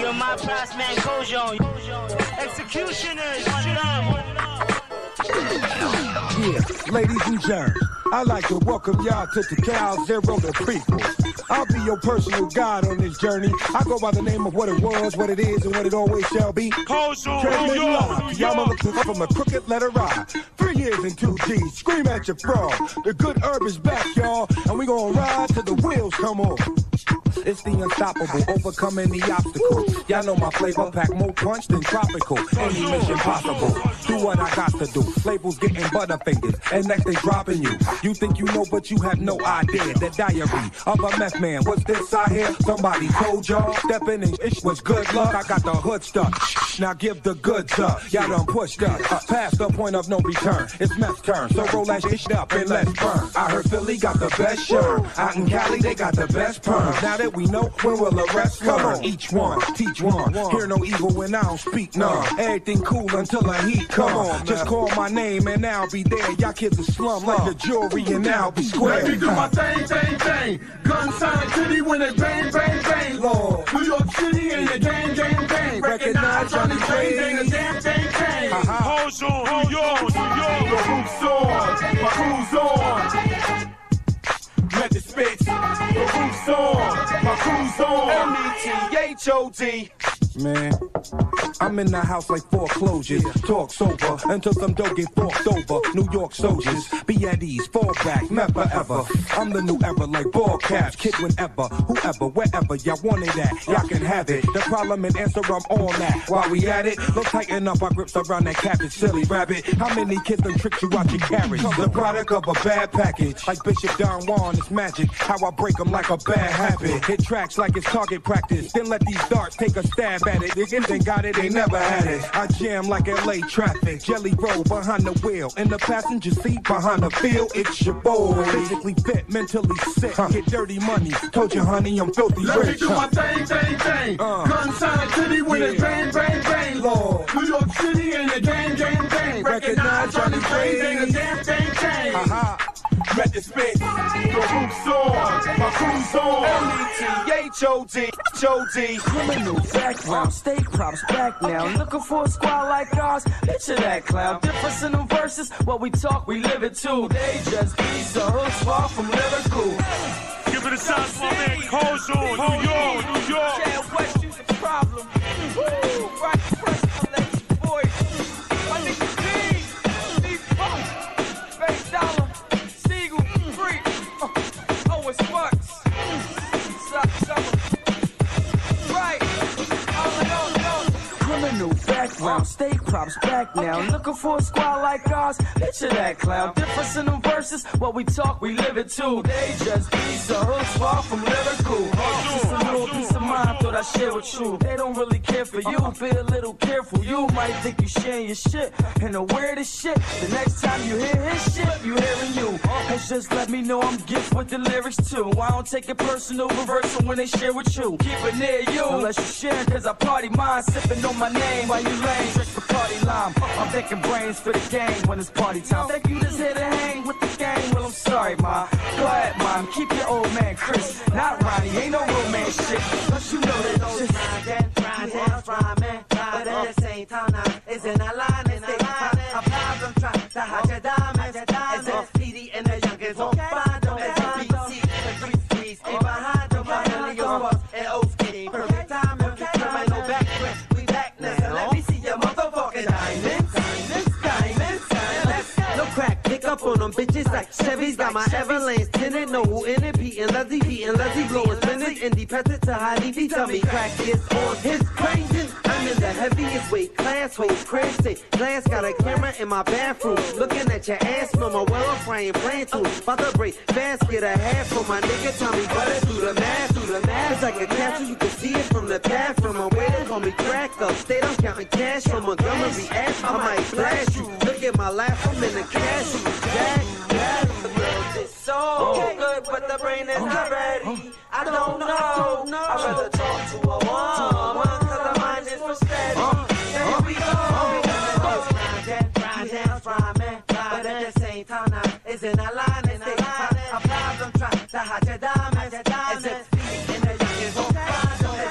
Yo, my price man Kojo. Executioners, one love. Yeah, ladies and germs, I'd like to welcome y'all to Tical Zero the prequel. I'll be your personal guide on this journey. I go by the name of what it was, what it is, and what it always shall be. Transmitting New York, live, y'all York. motherfuckers from a crooked letter I. Three years and two G's, scream at your fraud. The good herb is back, y'all, and we gonna ride till the wheels come off. It's the unstoppable, overcoming the obstacles. Y'all know my flavor, pack more punch than tropical. Any mission possible. Do what I got to do. Labels getting butterfingers, and next they dropping you. You think you know, but you have no idea. The diary of a meth man. What's this I hear? Somebody told y'all. Step in it was good luck. I got the hood stuck. Now give the goods up. Y'all done pushed up. Uh, past the point of no return. It's meth turn. So roll that shit up and let's burn. I heard Philly got the best shirt. Out in Cali, they got the best perm. Now that we know, when will arrest come? on, Each one, teach one. Hear no evil when I don't speak none. Everything cool until the heat come. on. Just call my name and I'll be there. Y'all kids are slum like the jewelry and I'll be square. Let me do my thing, thing, thing. Gun Sonic City when they bang, bang, bang. Lord. New York City and the gang, gang, gang. Recognize Johnny Blaze ain't a damn thing, thing. Hold on, New York, New York. The hoop's on, my crew's on. Let the spits. The hoop's on, crew's on. M-E-T-H-O-T. Man, I'm in the house like foreclosures. Talk sober until some dough get forked over. New York soldiers, be at ease, fall back, never ever. I'm the new era like ball caps, kid whenever, whoever, wherever y'all want it at, y'all can have it. The problem and answer, I'm all that. While we at it, let's tighten up our grips around that cabbage, silly rabbit. How many kids done tricked you out your carriage? The product of a bad package, like Bishop Don Juan, it's magic. How I break them like a bad habit. Hit tracks like it's target practice, then let these darts take a stab at it. Niggas they got it, they never had it. I jam like LA traffic, jelly roll behind the wheel, in the passenger seat behind the wheel. It's your boy, physically fit, mentally sick. Get dirty money, told you honey, I'm filthy Let me rich. do my thing, thing, thing. Uh. Gun Sonic City when they bang, bang, bang. Lord. New York City and the gang, gang, gang. Recognize Johnny Blaze ain't a damn thing, thing. Let the spits. The hoop's on, my crew's on. M-E-T-H-O-T, H-O-T. Criminal background, state props back now. Looking for a squad like ours, picture that clown. Difference in them verses, what we talk, we live it too. They just be so hooks far from lyrical. Give it a shot to my man Kojo, New York, New York. Background, state props back now. Looking for a squad like ours? Picture that clown. Difference in them verses. What we talk, we live it too. They just piece of hooks far from lyrical. Just a little piece of mind, thought I share with you. They don't really care for you. Be a little careful. You might think you sharing your shit. And the weirdest shit. The next time you hear his shit, you hearing you. It's just let me know I'm gift with the lyrics too. I don't take it personal, reversal when they share with you. Keep it near you. Unless you share, cause I party mine. Sipping on my name while you lame. Drink the party lime. I'm thinking brains for the game when it's party time. Think you just here to hang with the gang? Well, I'm sorry, ma. Go mom. Keep your old man Chris. Not Ronnie. Ain't no romance shit. But you know that shit. But at the same time, now, in a line, in a line. A problem trying to hide your diamonds. Bitches like Chevy's got my Everlanes tinted. No who in it, Pete and Leslie, Pete and Leslie blowing spinach. Independent to highly. Tell me crack is on his crazy. I'm in the heaviest weight class, hold crash say glass got a camera in my bathroom. Looking at your ass, mama, well, I'm too. About to break fast, get a half for my nigga, me butter through the math, through the math. It's like a castle, you can see it from the bathroom. I'm waiting, call me crack up. State I'm counting cash from Montgomery Ash. I might flash you. Look at my laugh, I'm in the cash. Jack, is so good, but the brain is not ready. I don't know. I'd rather talk to a woman, cause the mind is for steady. Uh, Here uh, we go. Now, it's in a line, it's a line. A problem trying to hide your diamonds. As if me and the youngest won't find them.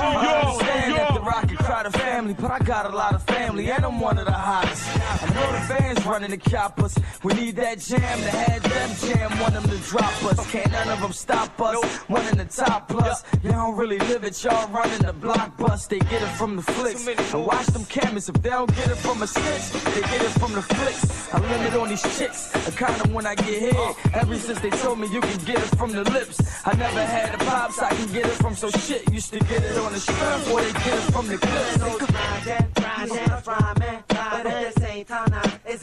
I understand that the Rocket crowd of family, but I got a lot of family, and I'm one of the hottest. I know the fans running the coppers. We need that jam to have them jam, want them to drop us. Can't none of them stop us. One in the top plus. Y'all don't really live it, y'all running the block bus. They get it from the flicks. And watch them cameras. If they don't get it from a snitch, they get it from the flicks. I limit on these chicks. I kind of when I get hit. Ever since they told me you can get it from the lips. I never had the pops, I can get it from so shit. Used to get it on the strip, or they get it from the clips. Grind, grind, grind, man. But at the same time, now, it's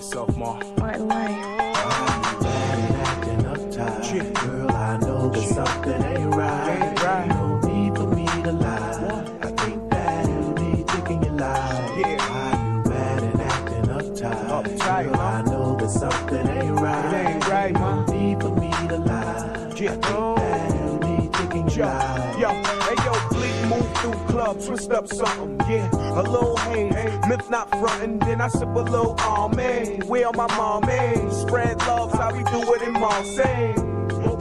Yourself, ma. My life. Girl, I know that something ain't right. Twist up something, yeah. A little haze, myth not frontin', then I sip a little almond. Where my mom is, spread love, how we do it in Marseille.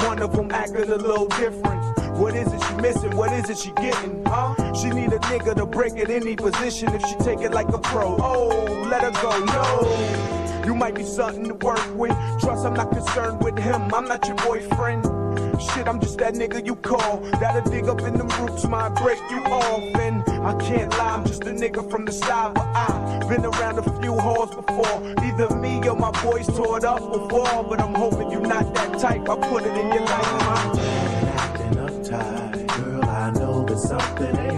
One of them acted a little different. What is it she missing? What is it she getting? Huh? She need a nigga to break it any position if she take it like a pro. Oh, let her go, no. You might be something to work with. Trust, I'm not concerned with him. I'm not your boyfriend. Shit, I'm just that nigga you call. That'll dig up in the roots, might break you off. And I can't lie, I'm just a nigga from the side, but I've been around a few halls before. Either me or my boys tore it up before, but I'm hoping you're not that type. I put it in your life, ma. acting uptight. Girl, I know that something